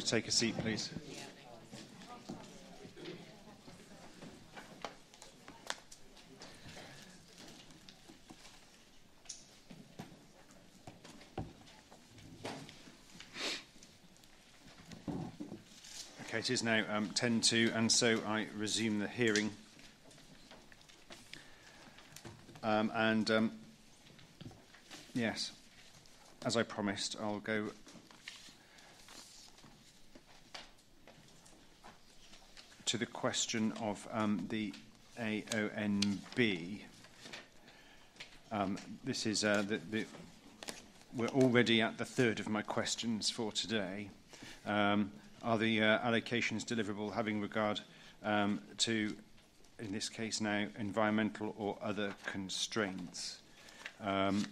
To take a seat, please? Okay, it is now um, 10 to, and so I resume the hearing. Um, and um, yes, as I promised, I'll go to the question of um, the AONB. Um, this is uh, the, the, we're already at the third of my questions for today. Um, are the uh, allocations deliverable having regard um, to, in this case now, environmental or other constraints? Um,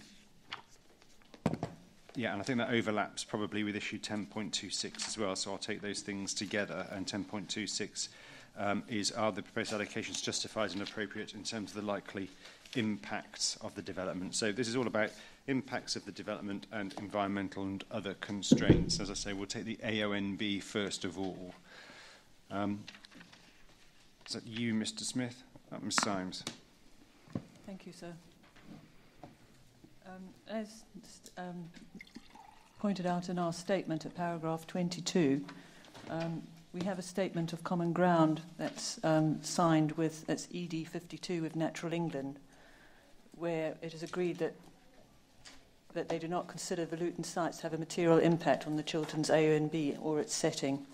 yeah, and I think that overlaps probably with issue 10.26 as well, so I'll take those things together. And 10.26 um, is are the proposed allocations justified and appropriate in terms of the likely impacts of the development? So this is all about impacts of the development and environmental and other constraints. As I say, we'll take the AONB first of all. Um, is that you, Mr. Smith? Uh, Ms. Symes. Thank you, sir. Um, as um, pointed out in our statement at paragraph 22, um, we have a statement of common ground that's um, signed with that's ED 52 with Natural England, where it is agreed that that they do not consider the Luton sites to have a material impact on the Chilterns AONB or its setting,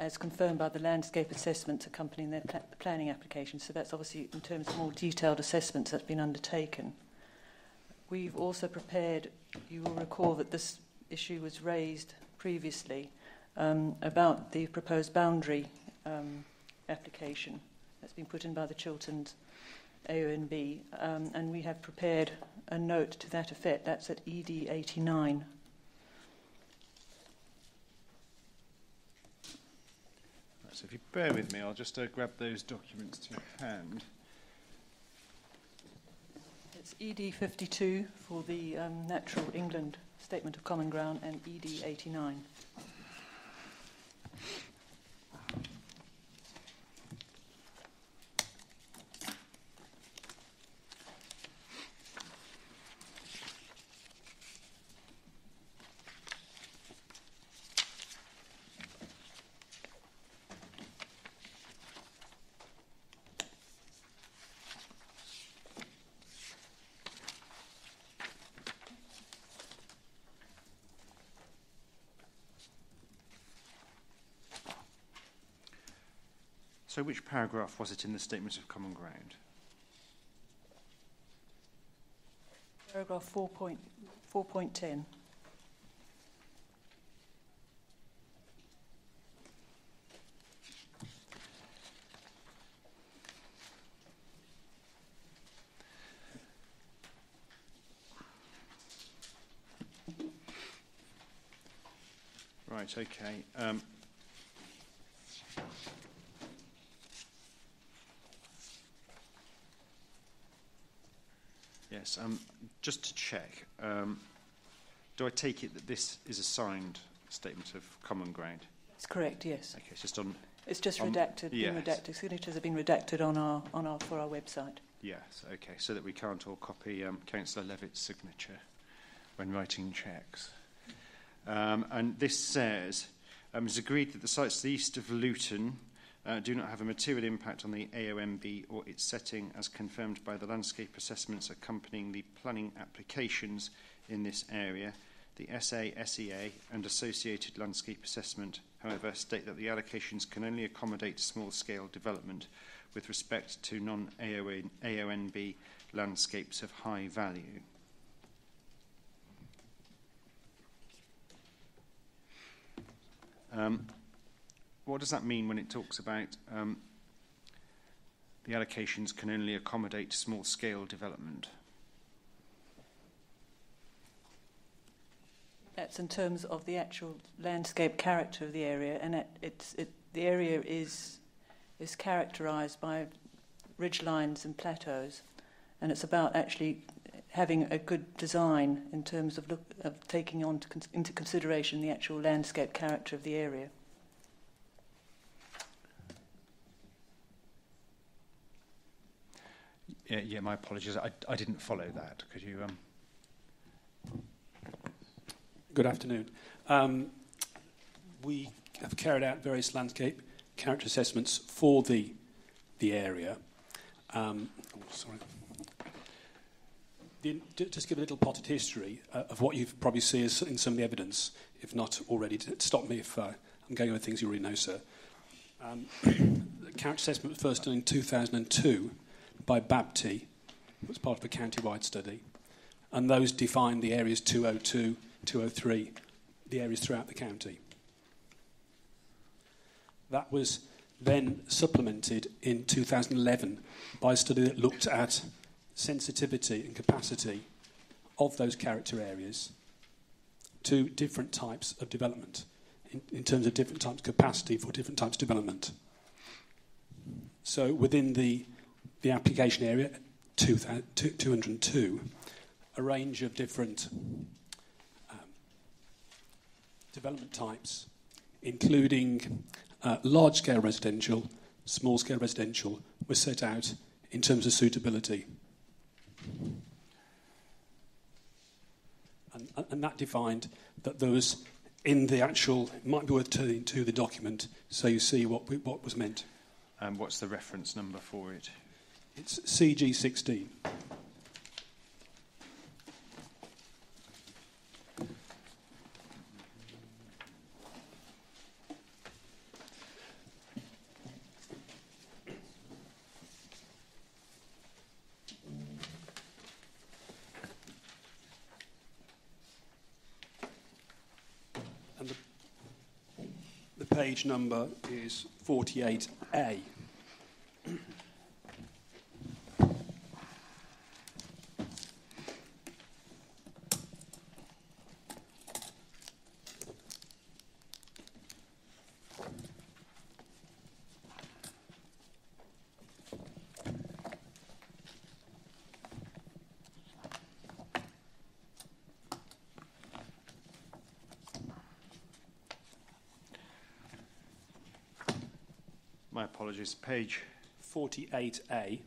as confirmed by the landscape assessments accompanying their pl- planning application. So that's obviously in terms of more detailed assessments that's been undertaken. We've also prepared, you will recall that this issue was raised previously um, about the proposed boundary um, application that's been put in by the Chilterns AONB, um, and we have prepared a note to that effect. That's at ED 89. Right, so if you bear with me, I'll just uh, grab those documents to hand. It's ED 52 for the um, Natural England Statement of Common Ground and ED 89. So, which paragraph was it in the Statement of Common Ground? Paragraph 4.10. Right, okay. Um, um, just to check, um, do I take it that this is a signed statement of common ground? It's correct, yes. Okay, it's just on. It's just Um, redacted, been yes. redacted. Signatures have been redacted on our, on our, for our website. Yes, okay, so that we can't all copy um, Councillor Levitt's signature when writing cheques. Um, and this says, um, it's agreed that the sites to the east of Luton uh, do not have a material impact on the AONB or its setting as confirmed by the landscape assessments accompanying the planning applications in this area. The SA, SEA and associated landscape assessment, however, state that the allocations can only accommodate small-scale development with respect to non-AONB landscapes of high value. Um, what does that mean when it talks about um, the allocations can only accommodate small scale development? That's in terms of the actual landscape character of the area, and it, it's, it, the area is, is characterised by ridge lines and plateaus, and it's about actually having a good design in terms of, look, of taking on to con- into consideration the actual landscape character of the area. Yeah, yeah my apologies. I, I didn't follow that. Could you? Um... Good afternoon. Um, we have carried out various landscape character assessments for the the area. Um, oh, sorry. The, just give a little potted history uh, of what you've probably see as in some of the evidence, if not already. Stop me if uh, I'm going over things you already know, sir. Um, the character assessment was first done in 2002 by Babtie. It was part of a county-wide study. And those defined the areas 202, 203, the areas throughout the county. That was then supplemented in 2011 by a study that looked at sensitivity and capacity of those character areas to different types of development, in, in terms of different types of capacity for different types of development. So within the, the application area, 202, a range of different um, development types, including uh, large scale residential, small scale residential, were set out in terms of suitability. And, and that defined that there was in the actual, it might be worth turning to the document so you see what, what was meant. And what's the reference number for it? It's CG16. and the page number is 48A. Apologies, page 48A.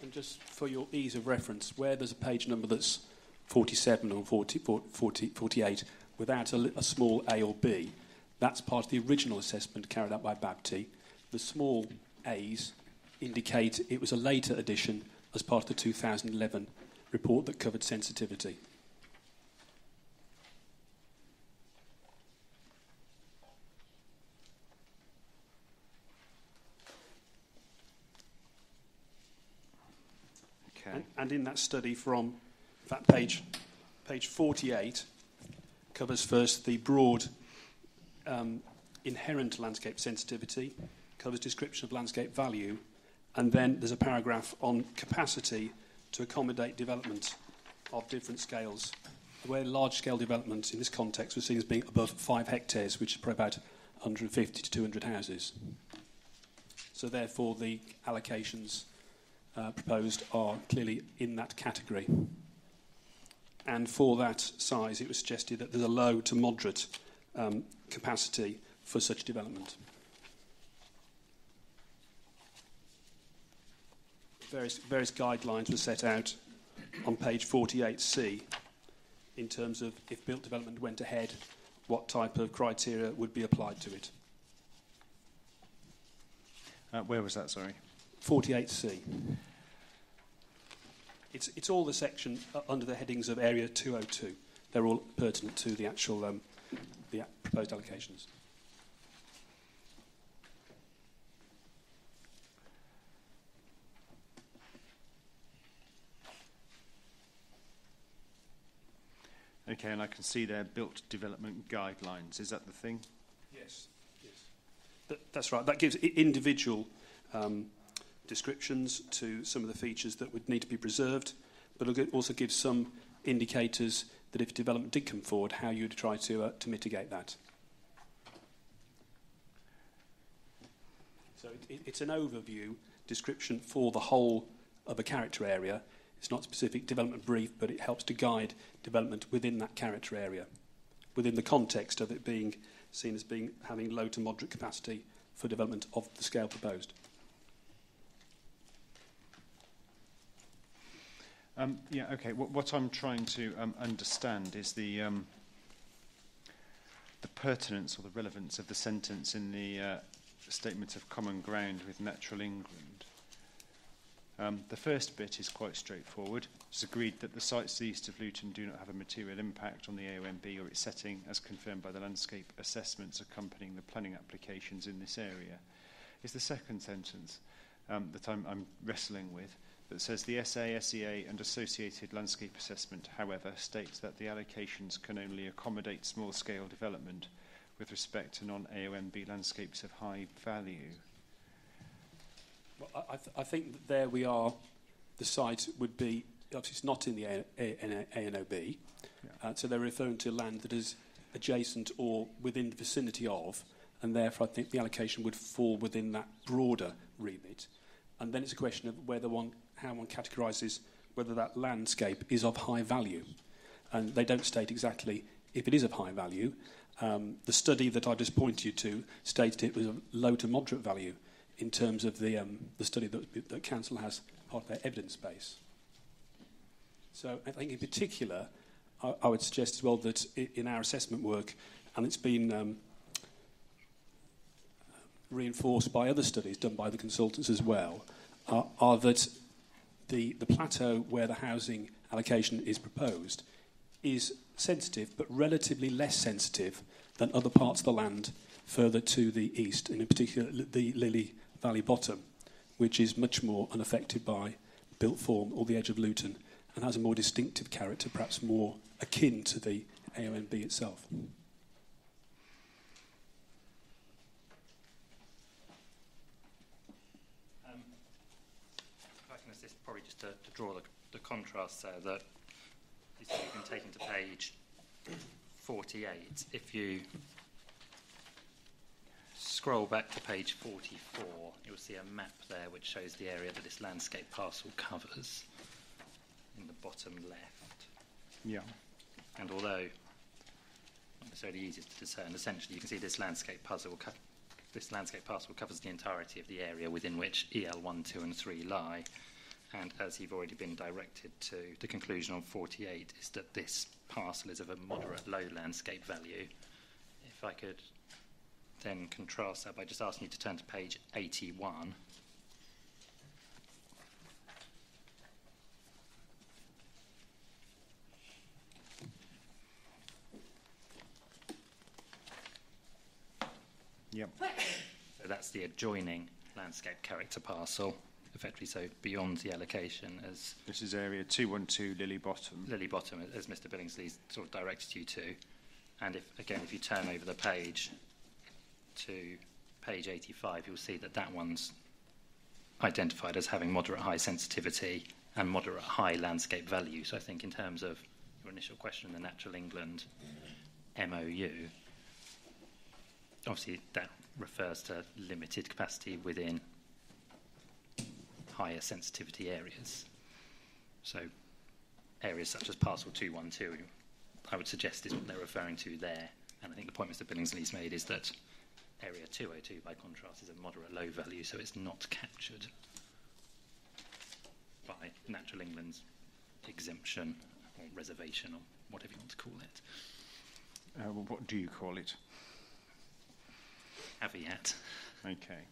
And just for your ease of reference, where there's a page number that's 47 or 40, 40, 48 without a, a, small A or B, that's part of the original assessment carried out by Babtie. The small A's indicate it was a later addition as part of the 2011 report that covered sensitivity. In that study from that page, page 48, covers first the broad um, inherent landscape sensitivity, covers description of landscape value, and then there's a paragraph on capacity to accommodate development of different scales. Where large scale development in this context was seen as being above five hectares, which is probably about 150 to 200 houses. So, therefore, the allocations uh, proposed are clearly in that category. And for that size, it was suggested that there's a low to moderate um, capacity for such development. Various, various guidelines were set out on page 48C in terms of if built development went ahead, what type of criteria would be applied to it. Uh, where was that, sorry? 48C. It's, it's all the section uh, under the headings of Area 202. They're all pertinent to the actual um, the proposed allocations. Okay, and I can see there built development guidelines. Is that the thing? Yes, yes. That, that's right. That gives individual um, descriptions to some of the features that would need to be preserved, but it also gives some indicators that if development did come forward, how you'd try to, uh, to mitigate that. So it, it's an overview description for the whole of a character area. It's not specific development brief, but it helps to guide development within that character area, within the context of it being seen as being having low to moderate capacity for development of the scale proposed. Um, yeah, okay. What, what I'm trying to um, understand is the um, the pertinence or the relevance of the sentence in the uh, statement of common ground with Natural England. Um, the first bit is quite straightforward. It's agreed that the sites east of Luton do not have a material impact on the AONB or its setting, as confirmed by the landscape assessments accompanying the planning applications in this area. Is the second sentence um, that I'm, I'm wrestling with that says the SA, SEA and associated landscape assessment, however, states that the allocations can only accommodate small-scale development with respect to non-AONB landscapes of high value. Well, I, th- I think that there we are. The site would be obviously it's not in the AONB, Yeah. uh, so they're referring to land that is adjacent or within the vicinity of, and therefore I think the allocation would fall within that broader remit. And then it's a question of whether one, how one categorises whether that landscape is of high value. And they don't state exactly if it is of high value. Um, the study that I just pointed you to stated it was of low to moderate value in terms of the, um, the study that, that Council has part of their evidence base. So I think in particular, I, I would suggest as well that in our assessment work, and it's been um, reinforced by other studies done by the consultants as well, are, are that the, the plateau where the housing allocation is proposed is sensitive, but relatively less sensitive than other parts of the land further to the east, and in particular the Lilley Valley bottom, which is much more unaffected by built form or the edge of Luton and has a more distinctive character, perhaps more akin to the AONB itself. Um, if I can assist, probably just to, to draw the, the contrast there that you can take into page 48. If you scroll back to page 44, you'll see a map there which shows the area that this landscape parcel covers in the bottom left. Yeah. And although not necessarily easiest to discern, essentially you can see this landscape puzzle co- this landscape parcel covers the entirety of the area within which EL 1, 2 and 3 lie. And as you've already been directed to, the conclusion on 48 is that this parcel is of a moderate low landscape value. If I could then contrast that by just asking you to turn to page 81. Yep. So that's the adjoining landscape character parcel, effectively so beyond the allocation as This is area 212 Lilley Bottom. Lilley Bottom, as Mr Billingsley sort of directed you to. And if again, if you turn over the page to page 85, you'll see that that one's identified as having moderate high sensitivity and moderate high landscape value. So I think in terms of your initial question, the Natural England MOU, obviously that refers to limited capacity within higher sensitivity areas. So areas such as parcel 212, I would suggest is what they're referring to there. And I think the point Mr Billingsley's made is that area 202, by contrast, is a moderate low value, so it's not captured by Natural England's exemption or reservation or whatever you want to call it. Uh, well, what do you call it? Caveat. Okay.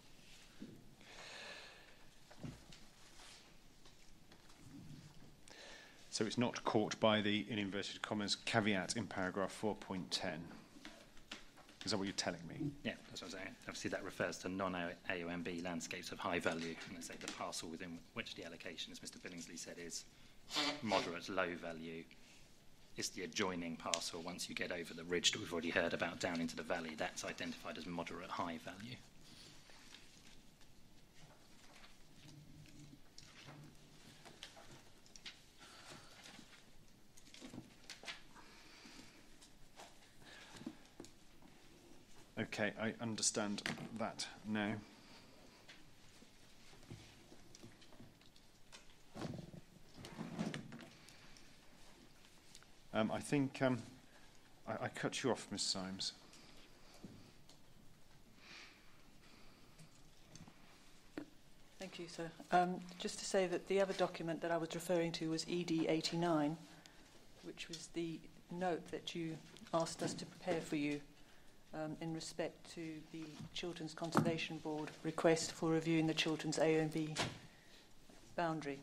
So it's not caught by the, in inverted commas, caveat in paragraph 4.10. Is that what you're telling me? Yeah, that's what I'm saying. Obviously, that refers to non-AONB landscapes of high value, and let's say the parcel within which the allocation, as Mr Billingsley said, is moderate low value. It's the adjoining parcel. Once you get over the ridge that we've already heard about down into the valley, that's identified as moderate high value. Okay, I understand that now. Um, I think um, I, I cut you off, Miss Symes. Thank you, sir. Um, just to say that the other document that I was referring to was ED 89, which was the note that you asked us to prepare for you um, in respect to the Chilterns Conservation Board request for reviewing the Chilterns AONB boundary.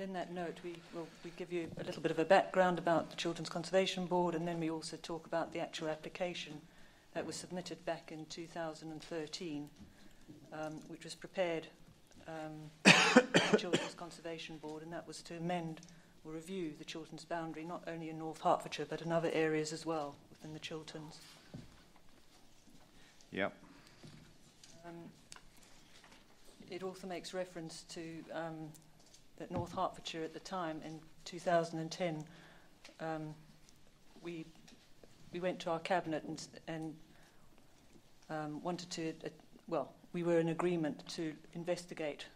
In that note, we will we give you a little bit of a background about the Chilterns Conservation Board, and then we also talk about the actual application that was submitted back in 2013, um, which was prepared um, by the Chilterns Conservation Board, and that was to amend or review the Chilterns boundary, not only in North Hertfordshire, but in other areas as well within the Chilterns. Yep. Um, it also makes reference to um, that North Hertfordshire at the time in 2010, um, we we went to our cabinet and, and um, wanted to, uh, well, we were in agreement to investigate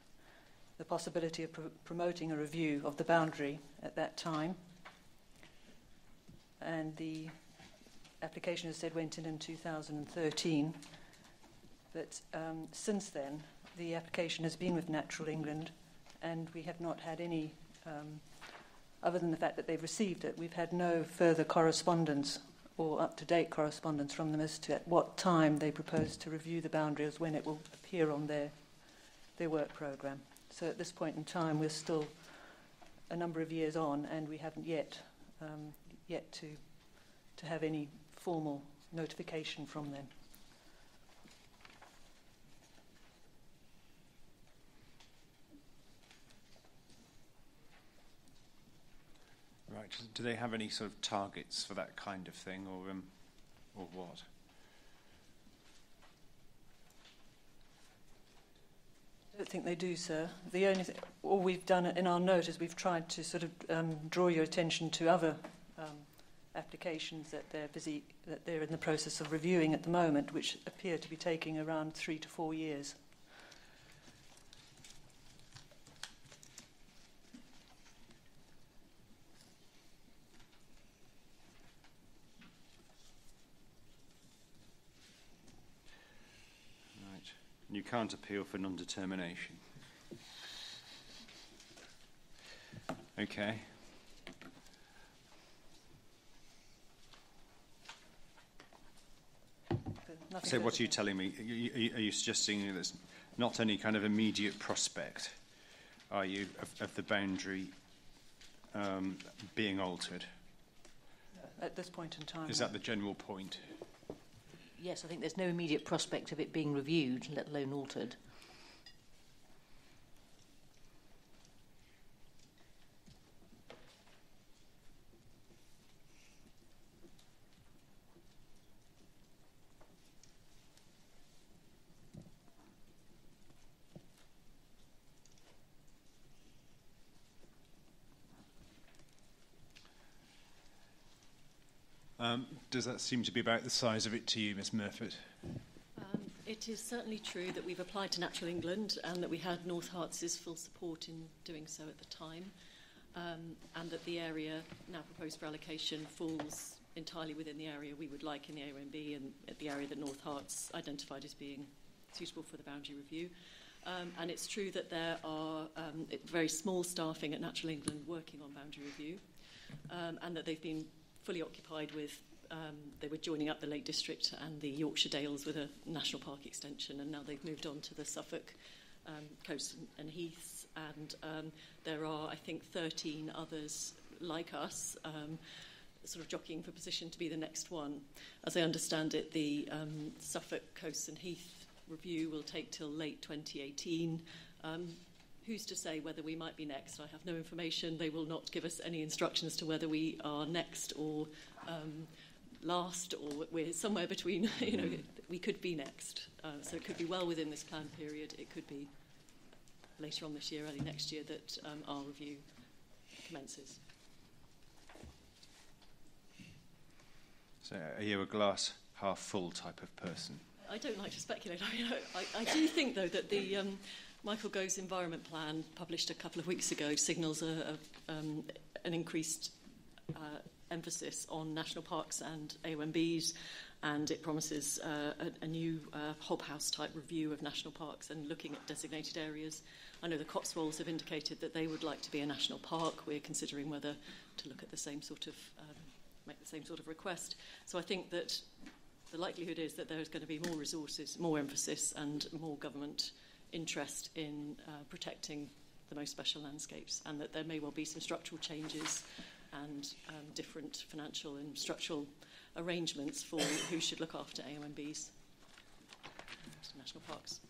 the possibility of pr- promoting a review of the boundary at that time. And the application, as said, went in in 2013. But um, since then, the application has been with Natural England, and we have not had any, um, other than the fact that they've received it, we've had no further correspondence or up to date correspondence from them as to at what time they propose to review the boundaries, when it will appear on their, their work programme. So at this point in time, we're still a number of years on, and we haven't yet, um, yet to, to have any formal notification from them. Do they have any sort of targets for that kind of thing, or um, or what? I don't think they do, sir. The only all we've done in our note is we've tried to sort of um, draw your attention to other um, applications that they're busy, that they're in the process of reviewing at the moment, which appear to be taking around three to four years. Right. And you can't appeal for non-determination. Okay. Nothing So what are you telling me? Are you, are you suggesting that there's not any kind of immediate prospect, are you, of, of the boundary um, being altered? At this point in time. Is that the general point? Yes, I think there's no immediate prospect of it being reviewed, let alone altered. Um, does that seem to be about the size of it to you, Ms Murfitt? Um, it is certainly true that we've applied to Natural England and that we had North Herts' full support in doing so at the time, um, and that the area now proposed for allocation falls entirely within the area we would like in the AONB and at the area that North Herts identified as being suitable for the boundary review. Um, and it's true that there are um, very small staffing at Natural England working on boundary review, um, and that they've been fully occupied with um, they were joining up the Lake District and the Yorkshire Dales with a national park extension, and now they've moved on to the Suffolk um, coast and, and heaths. And um, there are, I think, 13 others like us, um, sort of jockeying for position to be the next one. As I understand it, the um, Suffolk coast and heath review will take till late 2018. Um, Who's to say whether we might be next? I have no information. They will not give us any instruction as to whether we are next or um, last, or we're somewhere between. You know, we could be next. Uh, so it could be well within this plan period. It could be later on this year, early next year, that um, our review commences. So are you a glass half full type of person? I don't like to speculate. I, mean, I, I do think, though, that the um, Michael Gove's environment plan, published a couple of weeks ago, signals a, a, um, an increased uh, emphasis on national parks and AONBs, and it promises uh, a, a new uh, House type review of national parks and looking at designated areas. I know the Cotswolds have indicated that they would like to be a national park. We're considering whether to look at the same sort of um, make the same sort of request. So I think that the likelihood is that there is going to be more resources, more emphasis, and more government interest in uh, protecting the most special landscapes, and that there may well be some structural changes and um, different financial and structural arrangements for who should look after AONBs, national parks.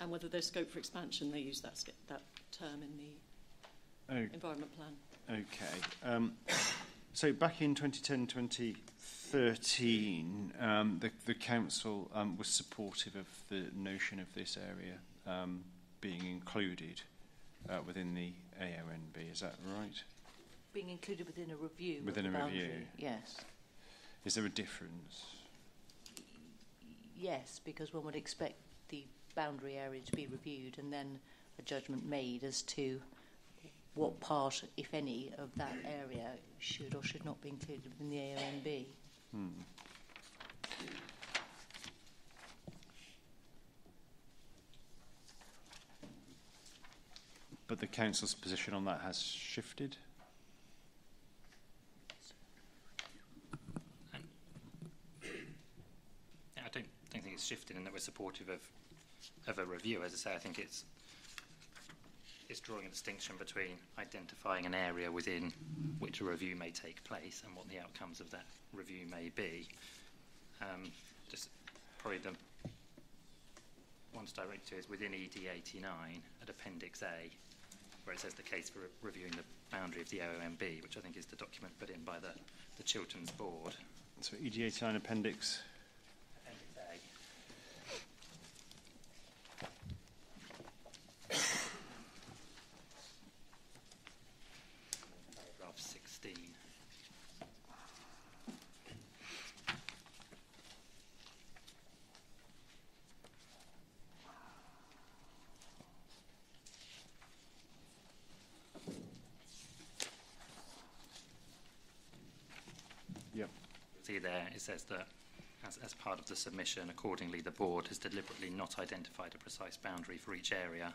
And whether there's scope for expansion, they use that, that term in the oh. environment plan. Okay. Um, so back in 2010, 2013, um, the, the council um, was supportive of the notion of this area um, being included uh, within the AONB. Is that right? Being included within a review. Within a boundary. review. Yes. Is there a difference? Yes, because one would expect the boundary area to be reviewed and then a judgment made as to what part, if any, of that area should or should not be included within the AONB. Hmm. But the council's position on that has shifted? I don't, don't think it's shifted in that we're supportive of, of a review. As I say, I think it's is drawing a distinction between identifying an area within which a review may take place and what the outcomes of that review may be. Um, just probably the one to direct to is within ED 89 at Appendix A, where it says the case for re reviewing the boundary of the AONB, which I think is the document put in by the, the Chilterns Board. So ED 89 Appendix there, it says that as, as part of the submission, accordingly, the board has deliberately not identified a precise boundary for each area,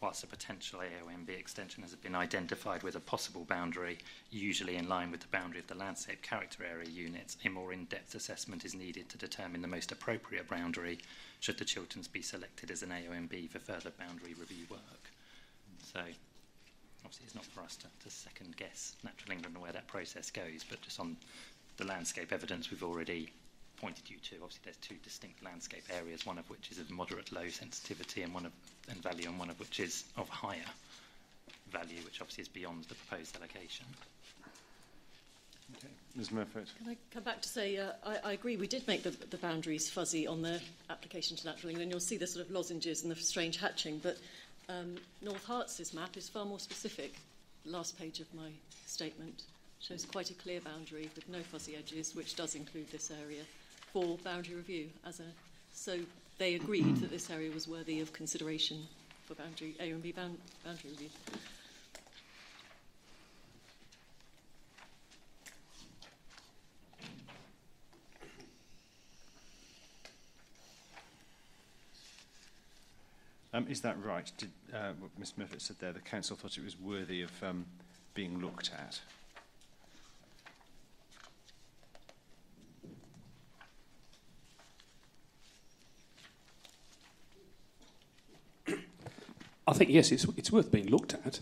whilst a potential AONB extension has been identified with a possible boundary, usually in line with the boundary of the landscape character area units, a more in-depth assessment is needed to determine the most appropriate boundary should the Chilterns be selected as an AONB for further boundary review work. So obviously it's not for us to, to second guess Natural England and where that process goes, but just on the landscape evidence we've already pointed you to. Obviously, there's two distinct landscape areas, one of which is of moderate low sensitivity and one of and value, and one of which is of higher value, which obviously is beyond the proposed allocation. Okay. Ms Murfitt. Can I come back to say, uh, I, I agree, we did make the, the boundaries fuzzy on the application to Natural England. You'll see the sort of lozenges and the strange hatching, but um, North Herts' map is far more specific. Last page of my statement shows quite a clear boundary with no fuzzy edges, which does include this area for boundary review. As a, so they agreed that this area was worthy of consideration for boundary A and B bound, boundary review. Um, is that right? Did uh, what Ms Murphy said there? The council thought it was worthy of um, being looked at. I think, yes, it's, it's worth being looked at.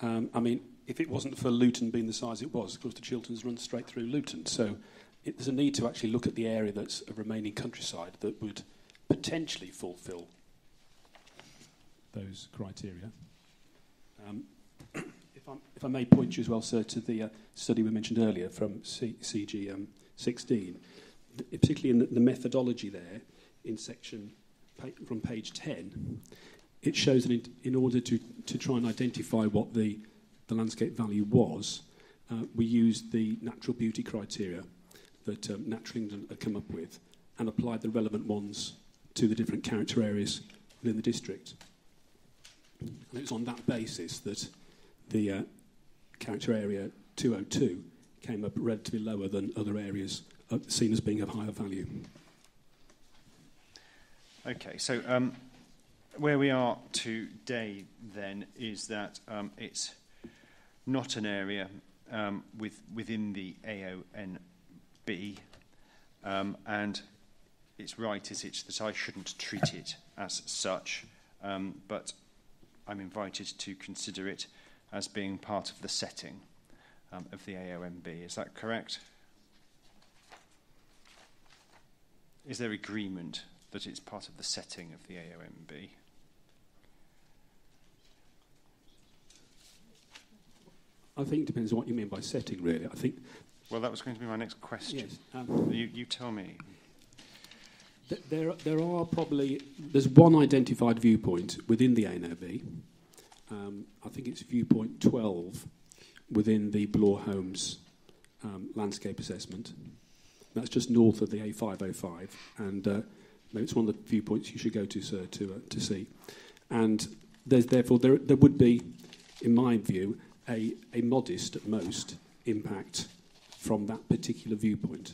Um, I mean, if it wasn't for Luton being the size it was, of course, the Chilterns run straight through Luton. So it, there's a need to actually look at the area that's a remaining countryside that would potentially fulfil those criteria. Um, if, if, i may point you as well, sir, to the uh, study we mentioned earlier from C- CG um, 16, particularly in the, the methodology there in section pa- from page 10 it shows that in, in order to, to try and identify what the, the landscape value was, uh, we used the natural beauty criteria that um, Natural England had come up with and applied the relevant ones to the different character areas within the district. And it was on that basis that the uh, character area 202 came up relatively lower than other areas uh, seen as being of higher value. Okay, so um, where we are today then is that um, it's not an area um, with, within the AONB, um, and it's right, is it, that I shouldn't treat it as such, um, but I'm invited to consider it as being part of the setting um, of the AONB. Is that correct? Is there agreement that it's part of the setting of the AONB? I think it depends on what you mean by setting, really. I think, Well, that was going to be my next question. yes, um, You, you tell me. th- there, there are probably, there's one identified viewpoint within the AONB. Um, I think it's viewpoint 12 within the Bloor Homes um, landscape assessment. That's just north of the A505, and uh, it's one of the viewpoints you should go to, sir, to, uh, to see. And there's therefore, there, there would be, in my view, a, a modest at most impact from that particular viewpoint.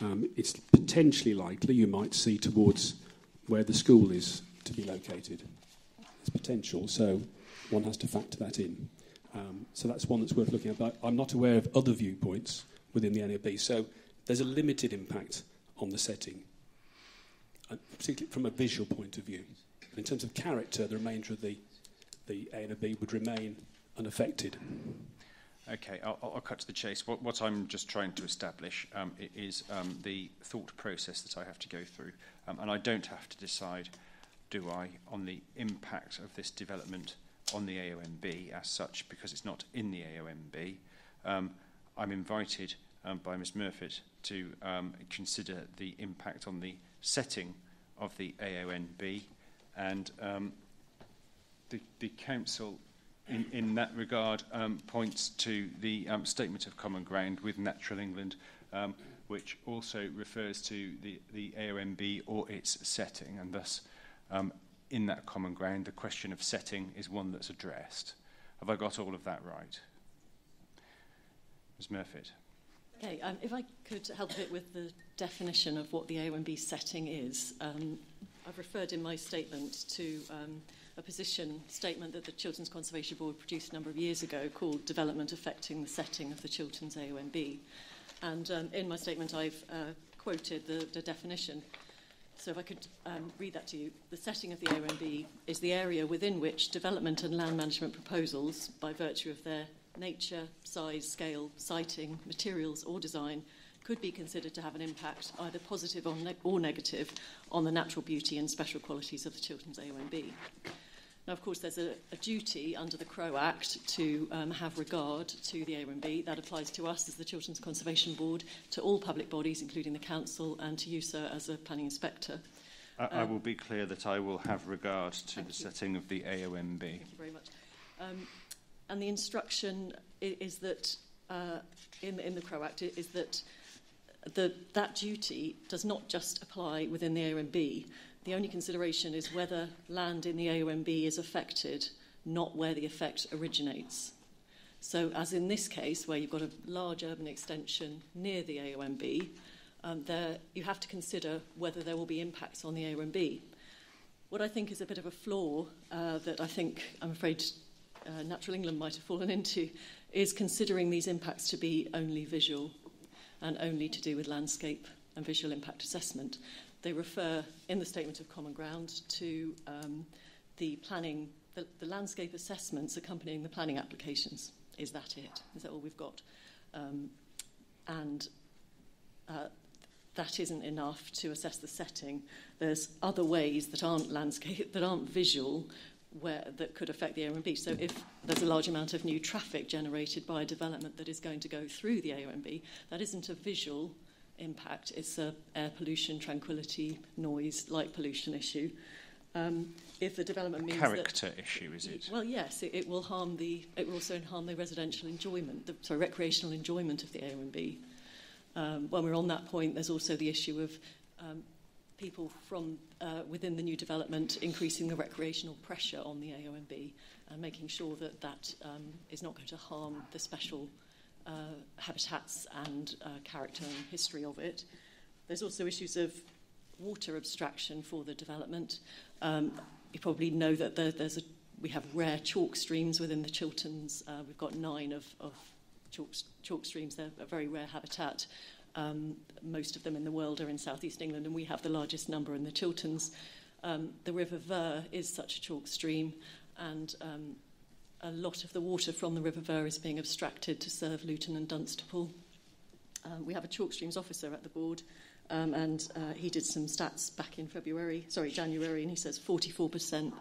Um, it's potentially likely you might see towards where the school is to be located. There's potential, so one has to factor that in. Um, so that's one that's worth looking at. But I'm not aware of other viewpoints within the AONB. So there's a limited impact on the setting, uh, particularly from a visual point of view. In terms of character, the remainder of the, the AONB would remain unaffected. Okay, I'll, I'll cut to the chase. What, what I'm just trying to establish um, is um, the thought process that I have to go through. Um, and I don't have to decide, do I, on the impact of this development on the AONB as such, because it's not in the AONB. Um, I'm invited um, by Ms Murfitt to um, consider the impact on the setting of the AONB. And the, the council in, in that regard um, points to the um, statement of common ground with Natural England, um, which also refers to the, the AONB or its setting, and thus um, in that common ground, the question of setting is one that's addressed. Have I got all of that right? Ms Murfitt. Okay, um, if I could help a bit with the definition of what the AONB setting is. Um, I've referred in my statement to um, a position statement that the Chilterns Conservation Board produced a number of years ago called Development Affecting the Setting of the Chilterns AONB. And um, in my statement, I've uh, quoted the, the definition. So if I could um, read that to you. The setting of the AONB is the area within which development and land management proposals, by virtue of their nature, size, scale, siting, materials, or design could be considered to have an impact, either positive or, ne- or negative, on the natural beauty and special qualities of the Chilterns AONB. Now, of course, there's a, a duty under the CRoW Act to um, have regard to the AONB. That applies to us as the Chilterns Conservation Board, to all public bodies, including the Council, and to you, sir, as a planning inspector. I, I Um, will be clear that I will have regard to the you. setting of the AONB. Thank you very much. Um, and the instruction is, is that, uh, in, in the CRoW Act, is that the, that duty does not just apply within the AONB. The only consideration is whether land in the AONB is affected, not where the effect originates. So, as in this case, where you've got a large urban extension near the AONB, um, there, you have to consider whether there will be impacts on the AONB. What I think is a bit of a flaw uh, that I think, I'm afraid, uh, Natural England might have fallen into is considering these impacts to be only visual and only to do with landscape and visual impact assessment. They refer in the Statement of Common Ground to um, the planning, the, the landscape assessments accompanying the planning applications. Is that it? Is that all we've got? Um, and uh, that isn't enough to assess the setting. There's other ways that aren't landscape, that aren't visual, where that could affect the AONB. So if there's a large amount of new traffic generated by a development that is going to go through the AONB, that isn't a visual impact. It's a air pollution, tranquility, noise, light pollution issue. Um, if the development means that Character issue, is it? well, yes, it, it will harm the. It will also harm the residential enjoyment, the sorry, recreational enjoyment of the AONB. Um, when we're on that point, there's also the issue of um, people from uh, within the new development increasing the recreational pressure on the AONB and making sure that that um, is not going to harm the special habitats and uh, character and history of it. There's also issues of water abstraction for the development. Um, you probably know that there, there's a, we have rare chalk streams within the Chilterns. Uh, we've got nine of, of chalk, chalk streams. They're a very rare habitat. Um, most of them in the world are in southeast England, and we have the largest number in the Chilterns. Um, the River Ver is such a chalk stream, and um, a lot of the water from the River Ver is being abstracted to serve Luton and Dunstable. Um, we have a chalk streams officer at the board, um, and uh, he did some stats back in February, sorry, January, and he says 44%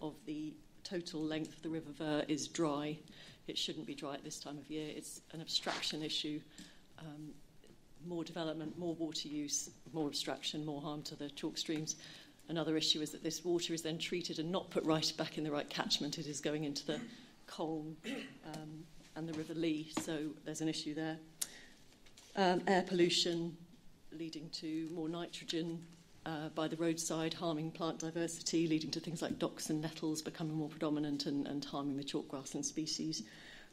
of the total length of the River Ver is dry. It shouldn't be dry at this time of year. It's an abstraction issue. Um, more development, more water use, more abstraction, more harm to the chalk streams. Another issue is that this water is then treated and not put right back in the right catchment. It is going into the Colne um, and the River Lee, so there's an issue there. Um, air pollution leading to more nitrogen uh, by the roadside, harming plant diversity, leading to things like docks and nettles becoming more predominant and, and harming the chalk grassland species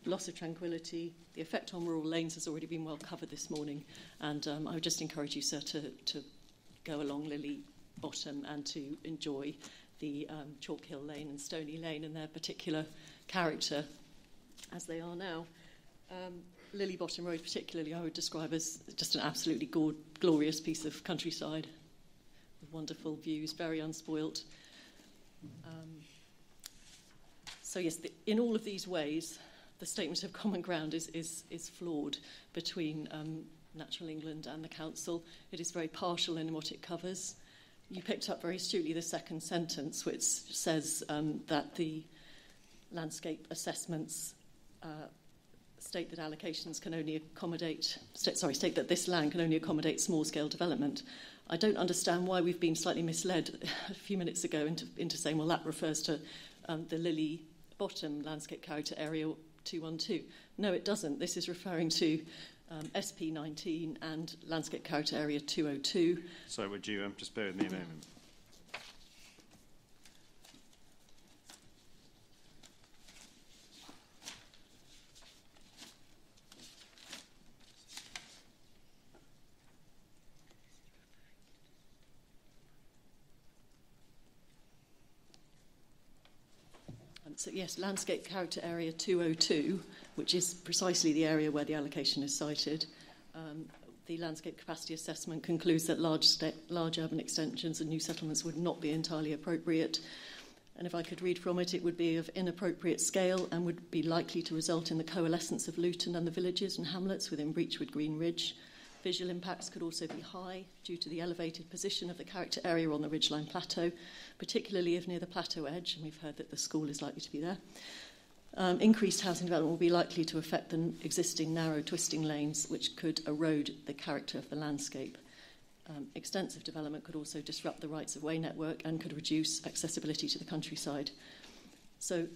loss of tranquility. The effect on rural lanes has already been well covered this morning, and um, I would just encourage you, sir, to, to go along Lilley Bottom and to enjoy the um, Chalk Hill Lane and Stony Lane and their particular character as they are now. Um, Lilley Bottom Road, particularly, I would describe as just an absolutely go- glorious piece of countryside with wonderful views, very unspoilt. Um, so, yes, the, in all of these ways, the statement of common ground is, is, is flawed between um, Natural England and the Council. It is very partial in what it covers. You picked up very astutely the second sentence, which says um, that the landscape assessments uh, state that allocations can only accommodate, sorry, state that this land can only accommodate small scale development. I don't understand why we've been slightly misled a few minutes ago into, into saying, well, that refers to um, the Lilley Bottom landscape character area 212. No, it doesn't. This is referring to um, SP19 and Landscape Character Area 202. So would you um, just bear with me a moment? So, yes, landscape character area 202, which is precisely the area where the allocation is sited. Um, the landscape capacity assessment concludes that large, large urban extensions and new settlements would not be entirely appropriate. And if I could read from it, it would be of inappropriate scale and would be likely to result in the coalescence of Luton and the villages and hamlets within Breachwood Green Ridge. Visual impacts could also be high due to the elevated position of the character area on the ridgeline plateau, particularly if near the plateau edge, and we've heard that the school is likely to be there. Um, increased housing development will be likely to affect the existing narrow twisting lanes, which could erode the character of the landscape. Um, extensive development could also disrupt the rights of way network and could reduce accessibility to the countryside. So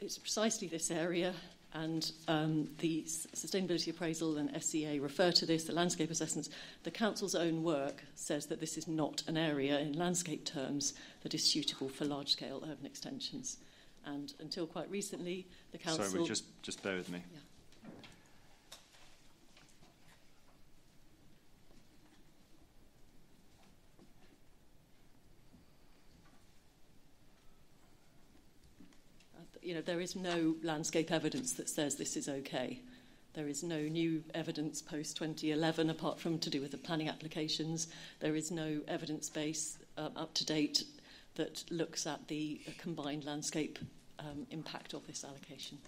it's precisely this area and um, the sustainability appraisal and SEA refer to this, the landscape assessments. The council's own work says that this is not an area in landscape terms that is suitable for large-scale urban extensions. And until quite recently, the council. Sorry, just just bear with me. Yeah. you know, there is no landscape evidence that says this is okay. There is no new evidence post 2011 apart from to do with the planning applications. There is no evidence base uh, up to date that looks at the combined landscape um, impact of this allocation.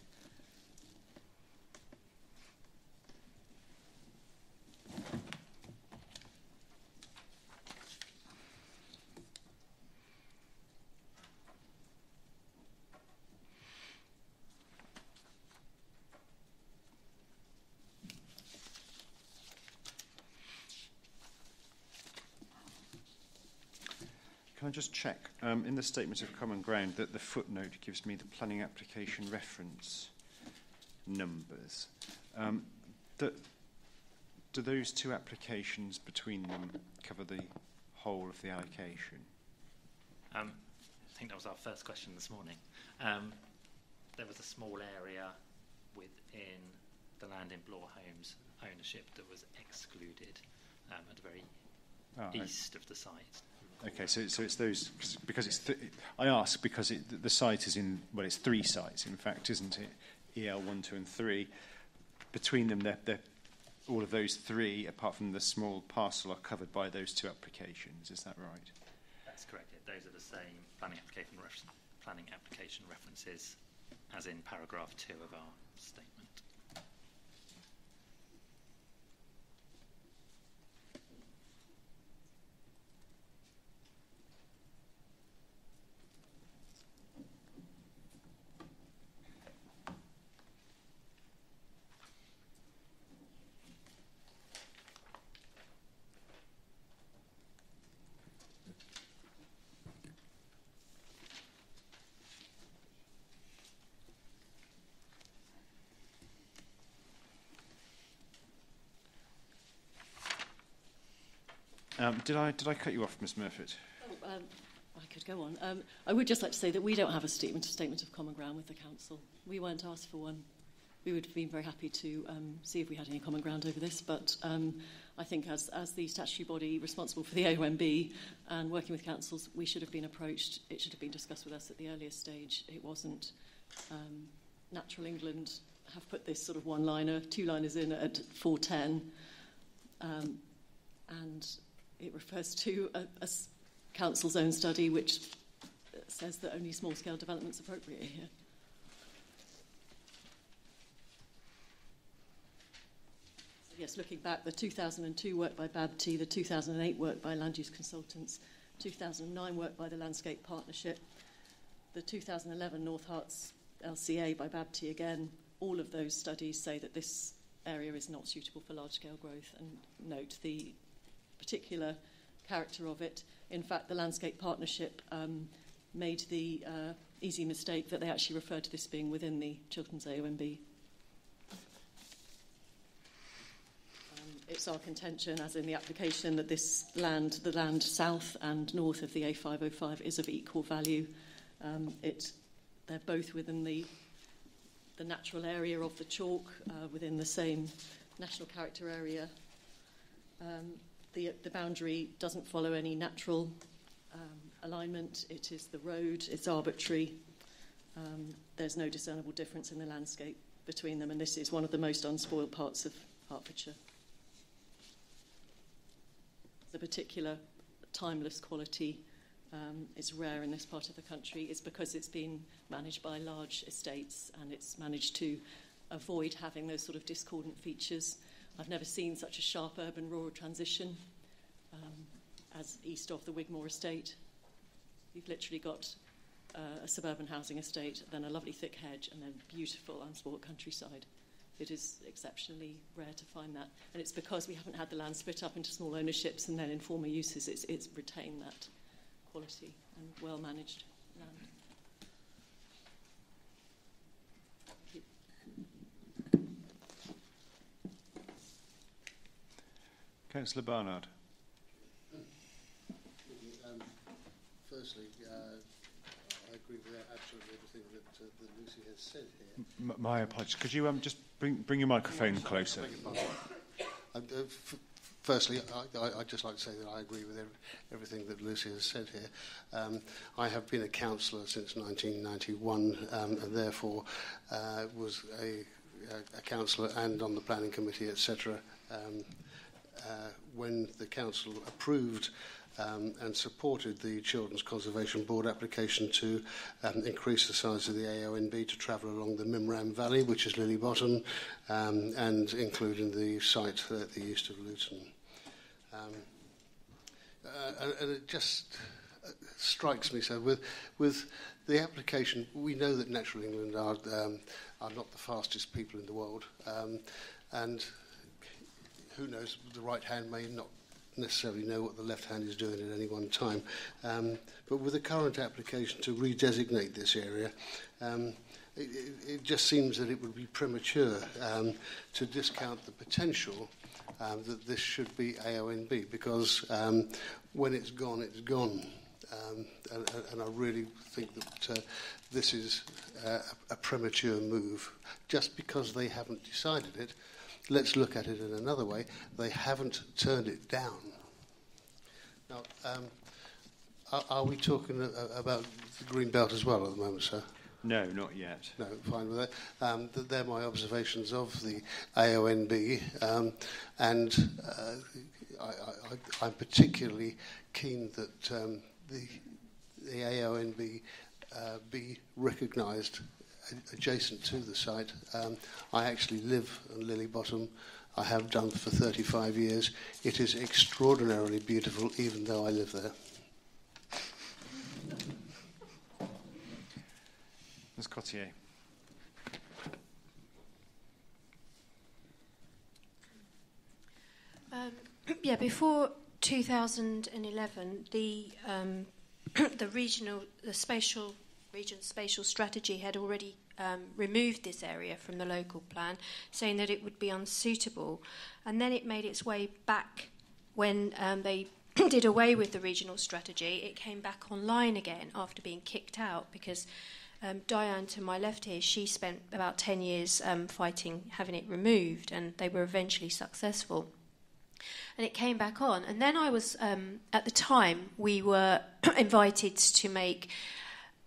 Can I just check um, in the statement of common ground that the footnote gives me the planning application reference numbers? Um, that do those two applications between them cover the whole of the allocation? Um, I think that was our first question this morning. Um, there was a small area within the land in Bloor Homes ownership that was excluded um, at the very Oh, east of the site. Okay, so, so it's those because it's th- I ask because it, the site is in well, it's three sites in fact, isn't it? EL one, two, and three. Between them, they're, they're, all of those three, apart from the small parcel, are covered by those two applications. Is that right? That's correct. yeah. Those are the same planning application, ref- planning application references as in paragraph two of our statement. Um, did I did I cut you off, Ms. Murfitt? Oh, um, I could go on. Um, I would just like to say that we don't have a statement, a statement of common ground with the council. We weren't asked for one. We would have been very happy to um, see if we had any common ground over this, but um, I think as, as the statutory body responsible for the AONB and working with councils, we should have been approached. It should have been discussed with us at the earliest stage. It wasn't. Um, Natural England have put this sort of one-liner, two-liners in at 410, um, and it refers to a council's own study which says that only small-scale development is appropriate here. So yes, looking back, the 2002 work by Babtie, the 2008 work by Land Use Consultants, 2009 work by the Landscape Partnership, the 2011 North Herts LCA by Babtie again, all of those studies say that this area is not suitable for large-scale growth and note the particular character of it. In fact, the Landscape Partnership um, made the uh, easy mistake that they actually referred to this being within the Chilterns AONB. Um, it's our contention, as in the application, that this land, the land south and north of the A505, is of equal value. Um, it, they're both within the, the natural area of the chalk, uh, within the same national character area. Um, the, the boundary doesn't follow any natural um, alignment. It is the road, it's arbitrary. Um, there's no discernible difference in the landscape between them, and this is one of the most unspoiled parts of Hertfordshire. The particular timeless quality um, is rare in this part of the country is because it's been managed by large estates and it's managed to avoid having those sort of discordant features. I've never seen such a sharp urban rural transition um, as east of the Wigmore estate. You've literally got uh, a suburban housing estate, then a lovely thick hedge, and then beautiful unspoilt countryside. It is exceptionally rare to find that, and it's because we haven't had the land split up into small ownerships and then in former uses. It's, it's retained that quality and well managed land. Councillor Barnard. Um, firstly, uh, I agree with absolutely everything that, uh, that Lucy has said here. M- my apologies. Could you um, just bring, bring your microphone closer? Pardon. Uh, firstly, I, I, I'd just like to say that I agree with ev- everything that Lucy has said here. Um, I have been a councillor since 1991 um, and therefore uh, was a, a, a councillor and on the planning committee, etc. Um, uh, when the council approved um, and supported the Chilterns Conservation Board application to um, increase the size of the AONB to travel along the Mimram Valley, which is Lilley Bottom, um, and including the site at the east of Luton. Um, uh, and, it just uh, strikes me so with with the application we know that Natural England are um, are not the fastest people in the world um, and who knows the right hand may not necessarily know what the left hand is doing at any one time um, but with the current application to redesignate this area um, it, it, it just seems that it would be premature um, to discount the potential um, that this should be AONB because um, when it's gone, it's gone. Um, and, and I really think that uh, this is uh, a premature move. Just because they haven't decided it, let's look at it in another way. They haven't turned it down. Now, um, are, are, we talking about the green belt as well at the moment, sir? No, not yet. No, fine with that. Um, they're my observations of the AONB, um, and uh, I, am particularly keen that um, the, the AONB uh, be recognised adjacent to the site. Um, I actually live on Lilley Bottom. I have done for 35 years. It is extraordinarily beautiful, even though I live there. Ms. Cottier. Um, yeah, before 2011, the um, the regional, the spatial region spatial strategy had already um, removed this area from the local plan, saying that it would be unsuitable, and then it made its way back when um, they did away with the regional strategy. It came back online again after being kicked out because um, Diane, to my left here, she spent about 10 years um, fighting having it removed, and they were eventually successful. And it came back on. And then I was, um, at the time, we were invited to make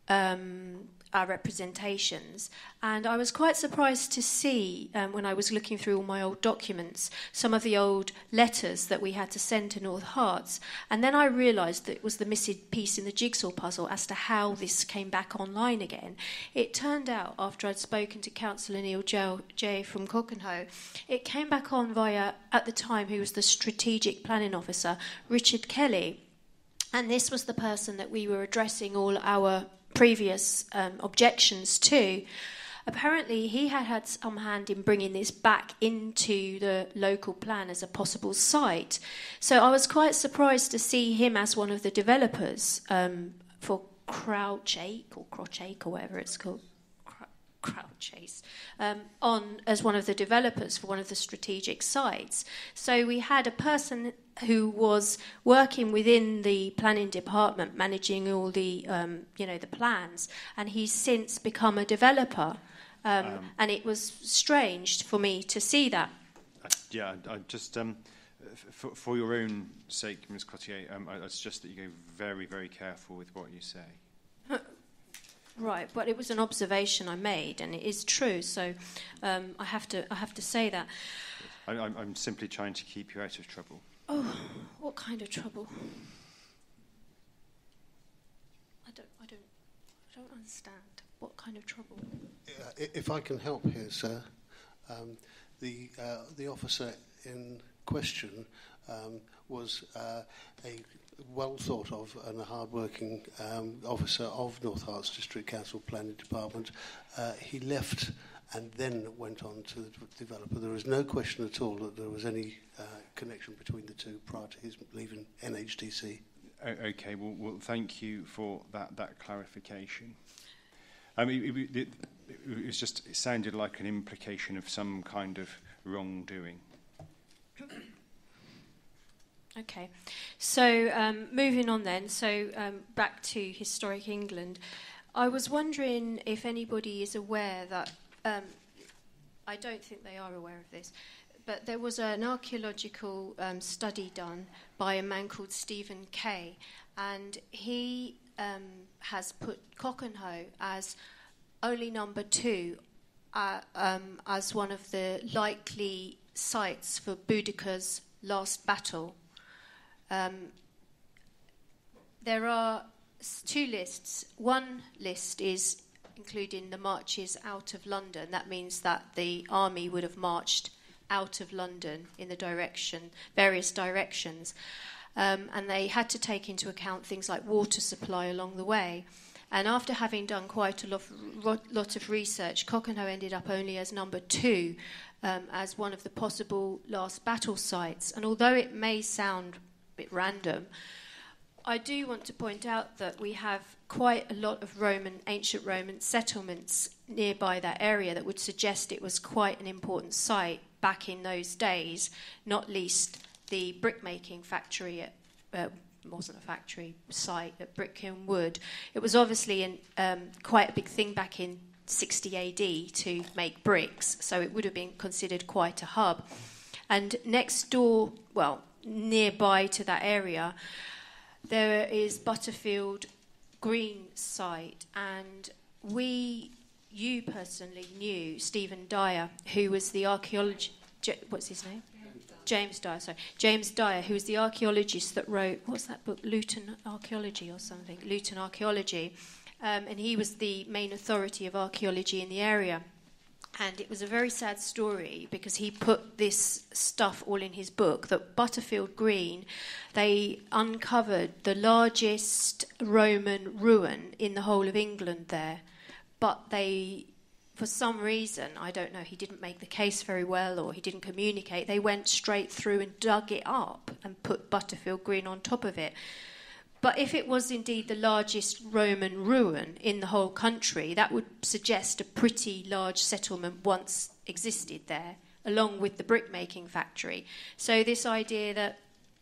um, our representations. And I was quite surprised to see, um, when I was looking through all my old documents, some of the old letters that we had to send to North Herts. And then I realised that it was the missing piece in the jigsaw puzzle as to how this came back online again. It turned out, after I'd spoken to Councillor Neil Jay from Cockenhoe, it came back on via, at the time, who was the Strategic Planning Officer, Richard Kelly. And this was the person that we were addressing all our previous um, objections to. Apparently, he had had some hand in bringing this back into the local plan as a possible site. So I was quite surprised to see him as one of the developers um, for Crouch or Crotch or whatever it's called. Crouchase um, on as one of the developers for one of the strategic sites. So we had a person who was working within the planning department, managing all the um, you know the plans, and he's since become a developer. Um, um, and it was strange for me to see that. I, yeah, I just um, for, for, your own sake, Ms. Cottier, um, I, I suggest that you go very, very careful with what you say. Right, but it was an observation I made, and it is true. So um, I have to I have to say that. I, I'm simply trying to keep you out of trouble. Oh, what kind of trouble? I don't I don't I don't understand. What kind of trouble? if I can help here, sir, um, the uh, the officer in question um, was uh, a well thought of and a hard-working um, officer of North Herts District Council Planning Department. Uh, he left and then went on to the developer. There is no question at all that there was any uh, connection between the two prior to his leaving NHDC. Okay, well, well thank you for that, that clarification. I mean, it, it, it was just, it sounded like an implication of some kind of wrongdoing. Okay, so um, moving on then, so um, back to historic England. I was wondering if anybody is aware that, um, I don't think they are aware of this, but there was an archaeological um, study done by a man called Stephen Kay, and he um, has put Cockenhoe as only number two uh, um, as one of the likely sites for Boudicca's last battle um, there are two lists. One list is including the marches out of London. That means that the army would have marched out of London in the direction, various directions. Um, and they had to take into account things like water supply along the way. And after having done quite a lot, of research, Cockenhoe ended up only as number two um, as one of the possible last battle sites. And although it may sound a bit random. I do want to point out that we have quite a lot of Roman, ancient Roman settlements nearby that area that would suggest it was quite an important site back in those days, not least the brickmaking factory at uh, wasn't a factory site at Brickham Wood. It was obviously an, um, quite a big thing back in 60 AD to make bricks, so it would have been considered quite a hub. And next door, well, nearby to that area, there is Butterfield Green site, and we, you personally knew Stephen Dyer, who was the archaeologist. What's his name? James Dyer, sorry. James Dyer, who was the archaeologist that wrote, what's that book, Luton Archaeology or something? Luton Archaeology. Um, and he was the main authority of archaeology in the area. And it was a very sad story because he put this stuff all in his book that Butterfield Green, they uncovered the largest Roman ruin in the whole of England there. But they, for some reason, I don't know, he didn't make the case very well or he didn't communicate, they went straight through and dug it up and put Butterfield Green on top of it. But if it was indeed the largest Roman ruin in the whole country, that would suggest a pretty large settlement once existed there, along with the brickmaking factory. So, this idea that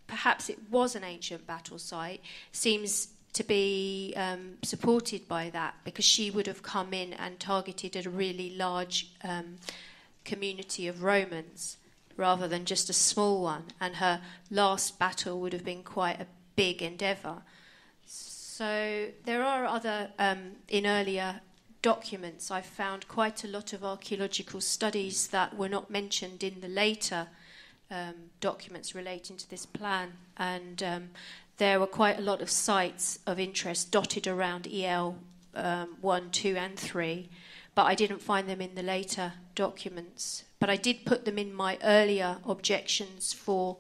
perhaps it was an ancient battle site seems to be um, supported by that because she would have come in and targeted a really large um, community of Romans rather than just a small one, and her last battle would have been quite a big endeavour. So there are other, um, in earlier documents, I've found quite a lot of archaeological studies that were not mentioned in the later um, documents relating to this plan. And um, there were quite a lot of sites of interest dotted around EL um, 1, 2, and 3, but I didn't find them in the later documents. But I did put them in my earlier objections for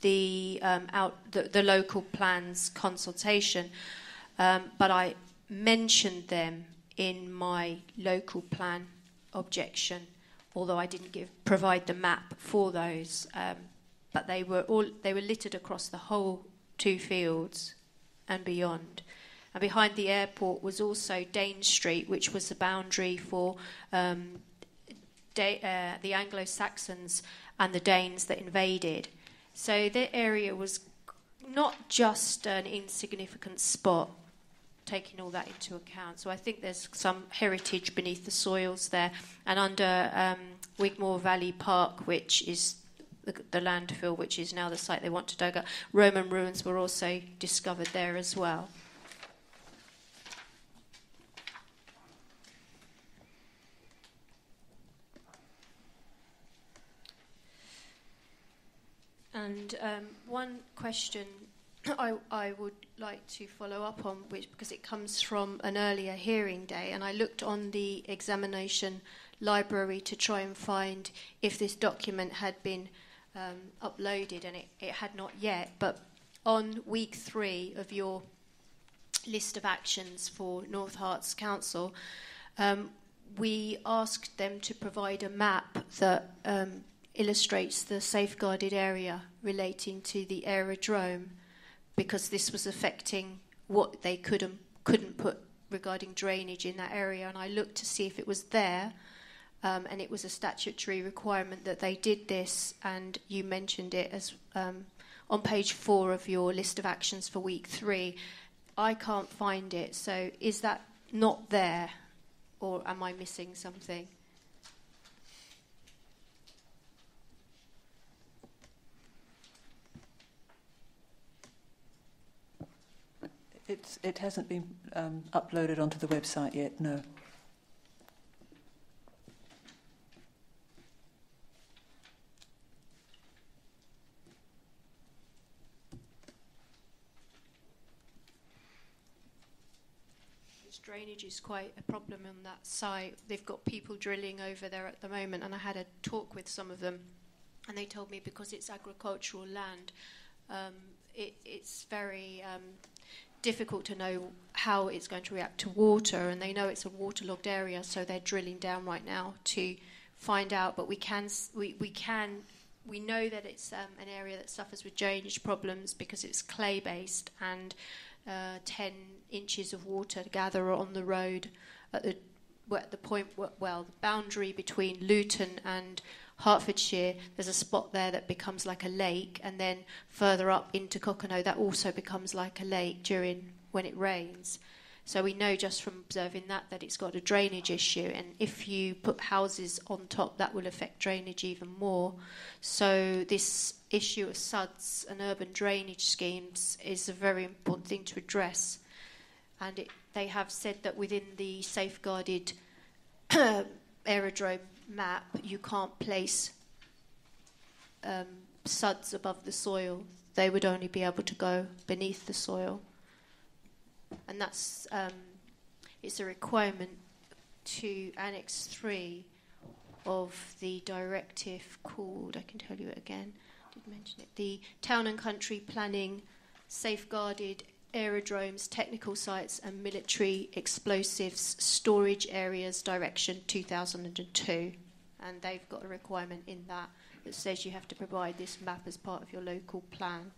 the, um, out, the, the, local plans consultation, um, but I mentioned them in my local plan objection, although I didn't give, provide the map for those. Um, but they were all they were littered across the whole two fields and beyond. And behind the airport was also Dane Street, which was the boundary for um, uh, the Anglo Saxons and the Danes that invaded. So the area was not just an insignificant spot, taking all that into account. So I think there's some heritage beneath the soils there. And under um, Wigmore Valley Park, which is the, the, landfill, which is now the site they want to dig up, Roman ruins were also discovered there as well. And um, one question I, I, would like to follow up on, which because it comes from an earlier hearing day, and I looked on the examination library to try and find if this document had been um, uploaded, and it, it had not yet. But on week three of your list of actions for North Herts Council, um, we asked them to provide a map that um, illustrates the safeguarded area relating to the aerodrome because this was affecting what they could and couldn't put regarding drainage in that area. And I looked to see if it was there, um, and it was a statutory requirement that they did this. And you mentioned it as um, on page four of your list of actions for week three. I can't find it. So is that not there, or am I missing something? It's, it hasn't been um, uploaded onto the website yet, no. drainage is quite a problem on that site. They've got people drilling over there at the moment, and I had a talk with some of them, and they told me because it's agricultural land, um, it, it's very um, difficult to know how it's going to react to water, and they know it's a waterlogged area, so they're drilling down right now to find out. But we can we, we can we know that it's um, an area that suffers with drainage problems because it's clay based and uh, 10 inches of water gather on the road at the at the point well the boundary between Luton and Hertfordshire, there's a spot there that becomes like a lake, and then further up into Cockenhoe, that also becomes like a lake during when it rains. So we know just from observing that that it's got a drainage issue, and if you put houses on top, that will affect drainage even more. So this issue of SUDs and urban drainage schemes is a very important thing to address. And it, they have said that within the safeguarded aerodrome map, you can't place um, SUDs above the soil. They would only be able to go beneath the soil and that's um, it's a requirement to Annex 3 of the directive called, I can tell you it again, I did mention it, the Town and Country Planning Safeguarded Aerodromes, Technical Sites and Military Explosives Storage Areas Direction 2002. And they've got a requirement in that that says you have to provide this map as part of your local plan.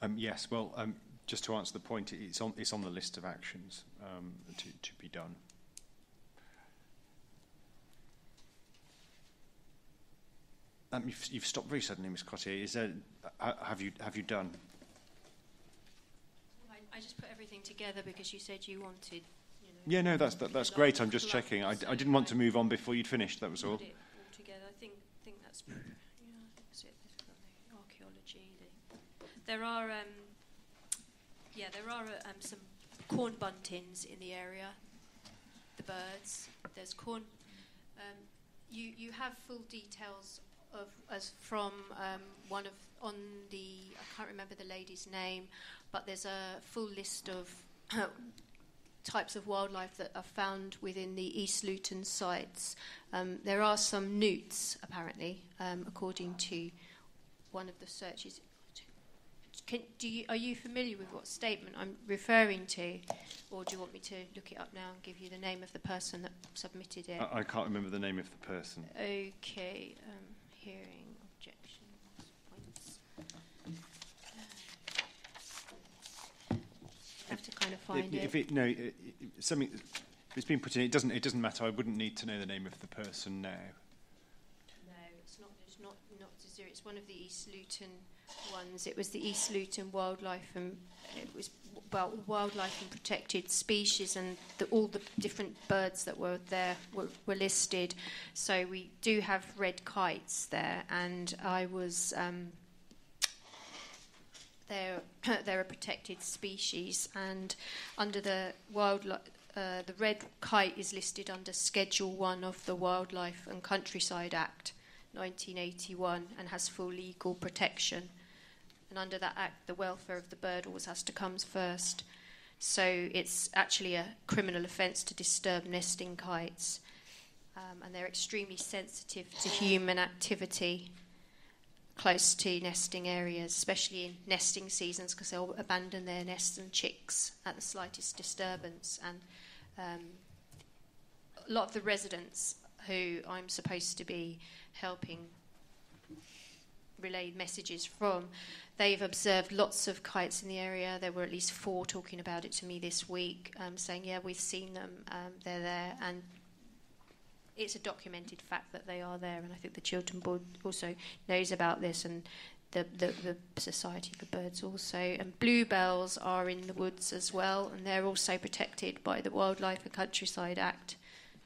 Um, yes, well, um, just to answer the point, it's on, it's on the list of actions um, to, to be done. Um, you've, you've stopped very suddenly, Ms. Cottier. Is there, uh, have, you, have you done? I, I just put everything together because you said you wanted. You know, Yeah, no, that's, that, that's great. I'm just checking. I, I didn't want to move on before you'd finished, that was all. All together. I think think that's yeah. I think that's it. They've got the archaeology. The, there are um, yeah, there are uh, um, some corn buntings in the area. The birds. There's corn. Um, you you have full details of as from um, one of on the I can't remember the lady's name, but there's a full list of types of wildlife that are found within the East Luton sites. Um, there are some newts, apparently, um, according to one of the searches. Can, do you, are you familiar with what statement I'm referring to, or do you want me to look it up now and give you the name of the person that submitted it? I, I can't remember the name of the person. Okay, um, hearing objections, points. I have to kind of find if, it. if it no, it, it, something it's been put in. It doesn't. It doesn't matter. I wouldn't need to know the name of the person now. No, it's not. It's not. Not to zero. It's one of the East Luton ones. It was the East Luton Wildlife and it was about wildlife and protected species, and the, all the different birds that were there were, were listed. So we do have red kites there, and I was. Um, they're they're a protected species, and under the wildlife. Uh, the red kite is listed under Schedule 1 of the Wildlife and Countryside Act 1981 and has full legal protection. And under that act, the welfare of the bird always has to come first. So it's actually a criminal offence to disturb nesting kites. Um, and they're extremely sensitive to human activity close to nesting areas, especially in nesting seasons, because they'll abandon their nests and chicks at the slightest disturbance. And um, a lot of the residents who I'm supposed to be helping relay messages from, they've observed lots of kites in the area. There were at least four talking about it to me this week, um, saying, "Yeah, we've seen them. Um, they're there." And it's a documented fact that they are there, and I think the Chiltern Board also knows about this, and the, the, the Society for Birds also. And bluebells are in the woods as well, and they're also protected by the Wildlife and Countryside Act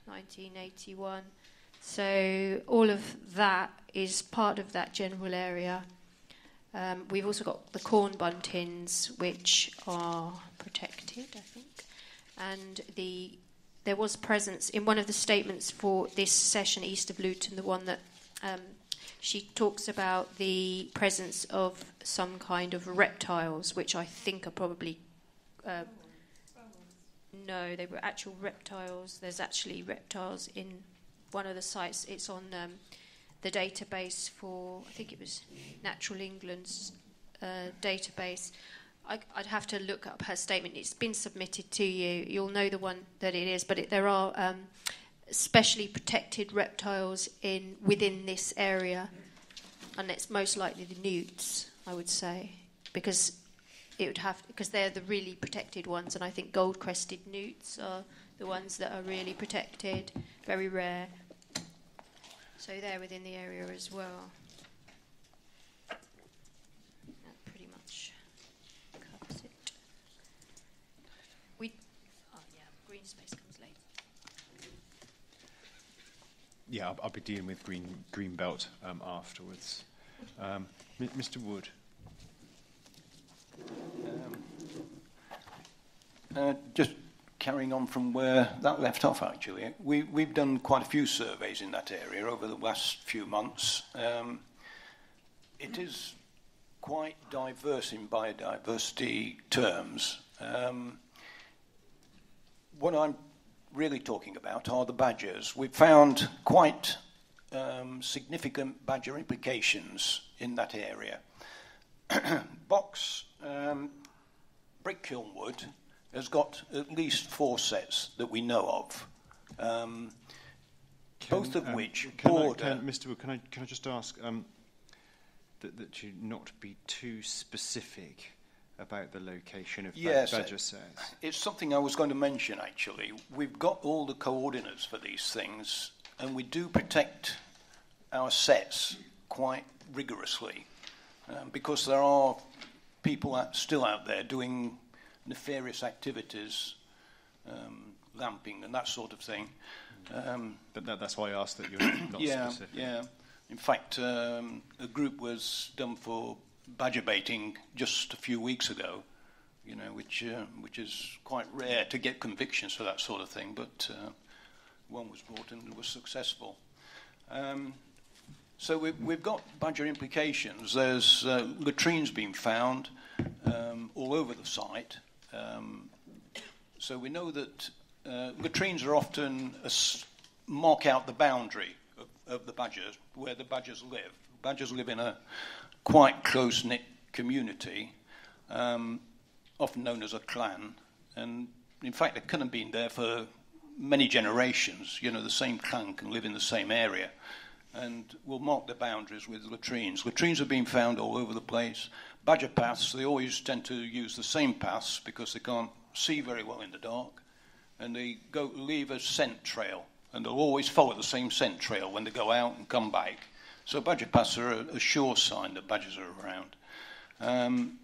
1981. So all of that is part of that general area. Um, we've also got the corn buntings, which are protected, I think, and the there was presence in one of the statements for this session east of Luton, the one that um, she talks about the presence of some kind of reptiles, which I think are probably. Uh, no, they were actual reptiles. There's actually reptiles in one of the sites. It's on um, the database for, I think it was Natural England's uh, database. I, would have to look up her statement. It's been submitted to you. You'll know the one that it is, but it, there are um, specially protected reptiles in within this area, and it's most likely the newts, I would say, because it would have because they're the really protected ones, and I think gold-crested newts are the ones that are really protected, very rare. So they're within the area as well. That pretty much covers it. We, oh yeah, green space comes later. Yeah, I'll, I'll be dealing with green green belt um, afterwards. Um, M- Mr. Wood. Uh, just carrying on from where that left off, actually, we, we've done quite a few surveys in that area over the last few months. Um, it is quite diverse in biodiversity terms. Um, what I'm really talking about are the badgers. We've found quite um, significant badger implications in that area. Box um, brick kiln wood has got at least four setts that we know of, um, both of um, which can I- can- Mr. Wood, can I, can I just ask um, that, that you not be too specific about the location of Yes, badger setts? It's something I was going to mention actually. We've got all the coordinates for these things, and we do protect our setts quite rigorously um, because there are people out, still out there doing nefarious activities, um, lamping and that sort of thing. Um, But that, that's why I asked that you're not yeah, specific. yeah. In fact, um, a group was done for badger baiting just a few weeks ago. You know, which uh, which is quite rare to get convictions for that sort of thing. But uh, one was brought and was successful. Um, so we've, we've got badger implications. There's uh, latrines being found um, all over the site. Um, so we know that uh, latrines are often a mark out the boundary of, of the badgers, where the badgers live. Badgers live in a quite close knit community, um, often known as a clan. And in fact, they couldn't have been there for many generations. You know, the same clan can live in the same area and will mark the boundaries with latrines. Latrines have been found all over the place. Badger paths, they always tend to use the same paths because they can't see very well in the dark, and they go leave a scent trail, and they'll always follow the same scent trail when they go out and come back. So badger paths are a, a sure sign that badgers are around. Um,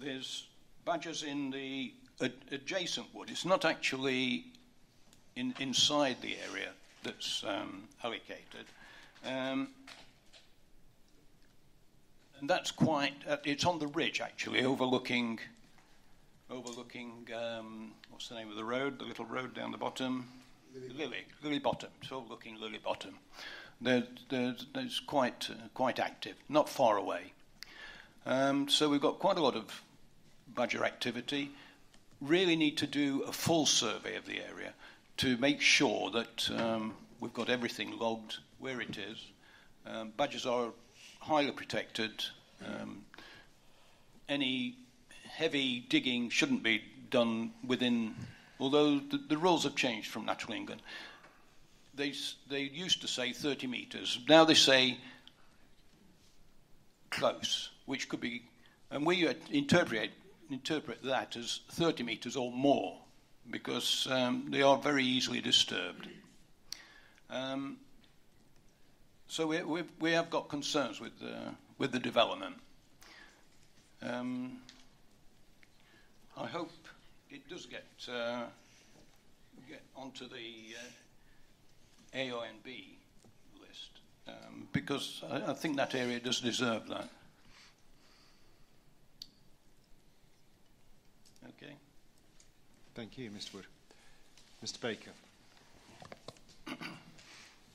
there's badgers in the ad- adjacent wood. It's not actually in, inside the area that's um, allocated. Um, and that's quite, uh, it's on the ridge actually, overlooking, overlooking, um, what's the name of the road, the little road down the bottom? Lilley, Lilley Bottom, it's overlooking Lilley Bottom. There, there's, there's quite, uh, quite active, not far away. Um, so we've got quite a lot of badger activity. Really need to do a full survey of the area to make sure that um, we've got everything logged where it is. Um, badgers are highly protected. Um, any heavy digging shouldn't be done within, although the, the rules have changed from Natural England. They, they used to say 30 metres. Now they say close, which could be, and we interpret, interpret that as 30 metres or more because um, they are very easily disturbed. Um, so we, we, we have got concerns with, uh, with the development. Um, I hope it does get, uh, get onto the uh, AONB list um, because I, I think that area does deserve that. Okay. Thank you, Mr. Wood. Mr. Baker.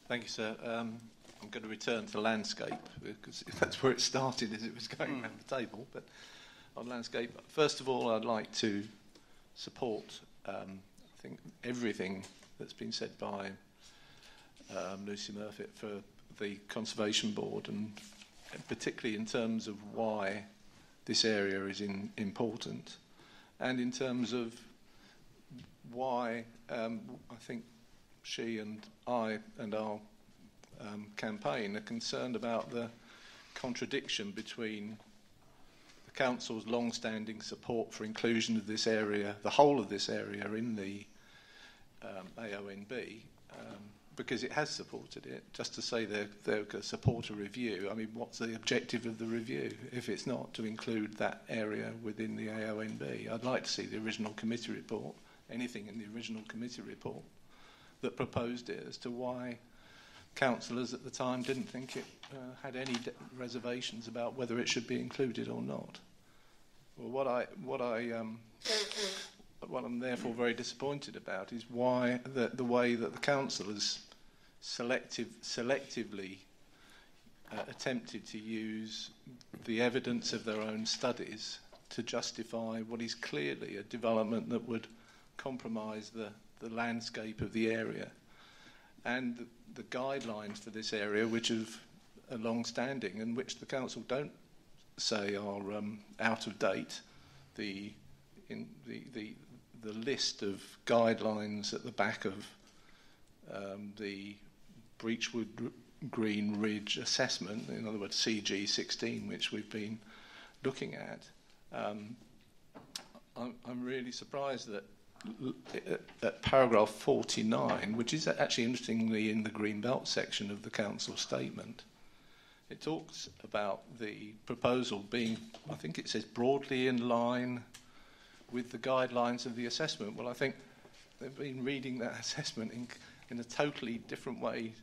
Thank you, sir. Um, I'm going to return to landscape because that's where it started as it was going around the table. But on landscape, first of all, I'd like to support, um, I think, everything that's been said by um, Lucy Murfitt for the Conservation Board, and particularly in terms of why this area is in, important, and in terms of why um, I think she and I and our um, campaign are concerned about the contradiction between the council's long-standing support for inclusion of this area, the whole of this area, in the um, AONB, um, because it has supported it. Just to say they're, they're going to support a review, I mean, what's the objective of the review if it's not to include that area within the AONB? I'd like to see the original committee report, anything in the original committee report that proposed it as to why councillors at the time didn't think it uh, had any reservations about whether it should be included or not. Well, what I what I um, what I'm therefore very disappointed about is why the, the way that the council has selective, selectively uh, attempted to use the evidence of their own studies to justify what is clearly a development that would compromise the, the landscape of the area. And the, the guidelines for this area, which have are long standing and which the council don't say are um, out of date, the, in the, the, the list of guidelines at the back of um, the Breachwood Green Ridge assessment, in other words, CG16, which we've been looking at, um, I'm, I'm really surprised that at, at paragraph 49, which is actually interestingly in the Green Belt section of the Council statement, it talks about the proposal being, I think it says, broadly in line with the guidelines of the assessment. Well, I think they've been reading that assessment in, in a totally different way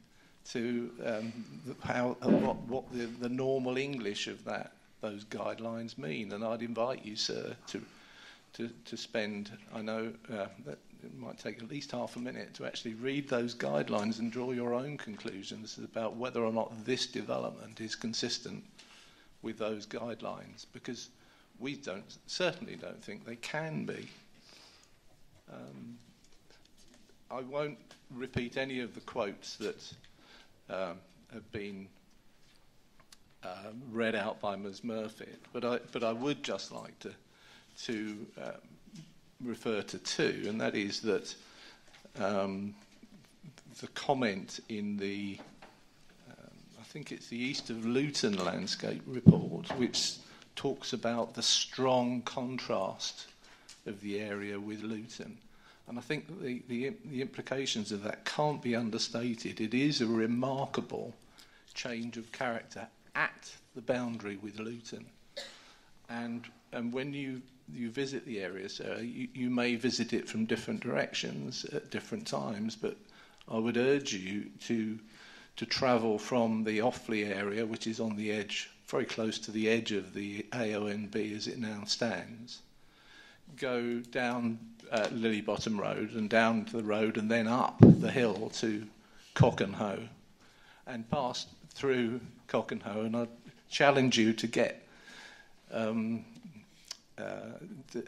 to um, how uh, what, what the, the normal English of that those guidelines mean. And I'd invite you, sir, to to, to spend. I know uh, that it might take at least half a minute to actually read those guidelines and draw your own conclusions about whether or not this development is consistent with those guidelines, because we don't certainly don't think they can be. Um, I won't repeat any of the quotes that um, have been um, read out by Ms. Murphy, but I, but I would just like to to um, refer to two, and that is that um, the comment in the, um, I think it's the East of Luton landscape report, which talks about the strong contrast of the area with Luton. And I think the, the, the implications of that can't be understated. It is a remarkable change of character at the boundary with Luton. And, and when you you visit the area, so you, you may visit it from different directions at different times, but I would urge you to to travel from the Offley area, which is on the edge, very close to the edge of the AONB as it now stands, go down uh, Lilley Bottom Road and down to the road and then up the hill to Cockenhoe and pass through Cockenhoe. And I challenge you to get um, uh,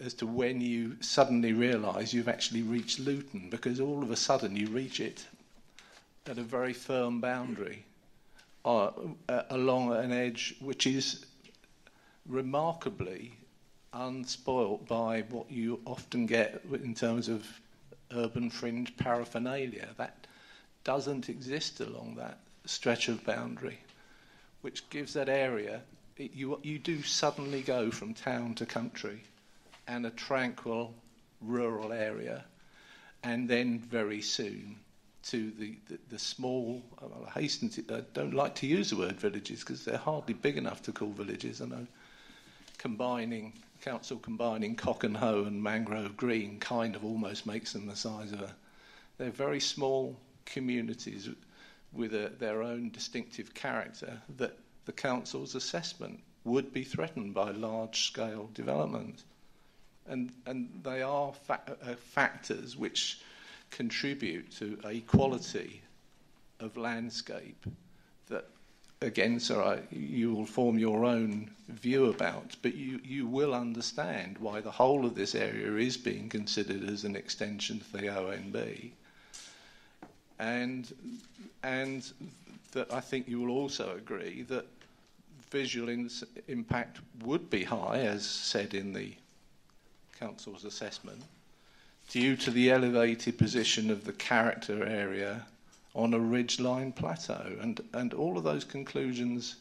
as to when you suddenly realise you've actually reached Luton, because all of a sudden you reach it at a very firm boundary uh, uh, along an edge which is remarkably unspoilt by what you often get in terms of urban fringe paraphernalia. That doesn't exist along that stretch of boundary, which gives that area you, you do suddenly go from town to country and a tranquil rural area, and then very soon to the, the, the small, I hasten to, I don't like to use the word villages because they're hardly big enough to call villages. I know combining, council combining Cockenhoe and Mangrove Green kind of almost makes them the size of a, they're very small communities with a, their own distinctive character that the council's assessment would be threatened by large scale development. And, and they are fa- uh, factors which contribute to a quality of landscape that, again, sir, you will form your own view about, but you, you will understand why the whole of this area is being considered as an extension to the AONB. And, and that I think you will also agree that visual in- impact would be high, as said in the council's assessment, due to the elevated position of the character area on a ridgeline plateau. And, and all of those conclusions,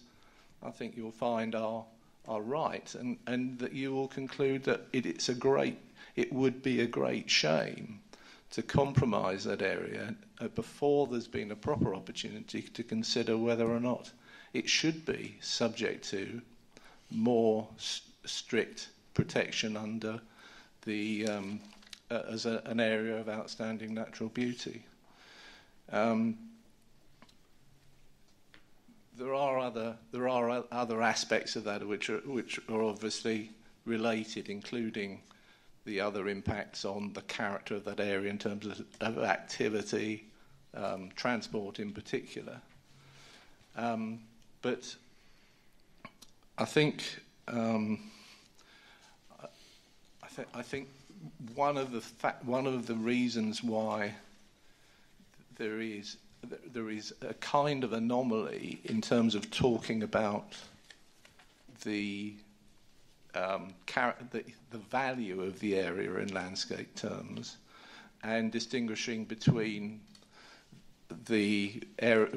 I think you'll find, are, are right, and, and that you will conclude that it, it's a great, it would be a great shame to compromise that area before there's been a proper opportunity to consider whether or not it should be subject to more strict protection under the um, uh, as a, an area of outstanding natural beauty. Um, there are other there are other aspects of that which are which are obviously related, including the other impacts on the character of that area in terms of, of activity, um, transport in particular. Um, but I think um, I, th- I think one of the fa- one of the reasons why there is there is a kind of anomaly in terms of talking about the um, the, the value of the area in landscape terms and distinguishing between the, area,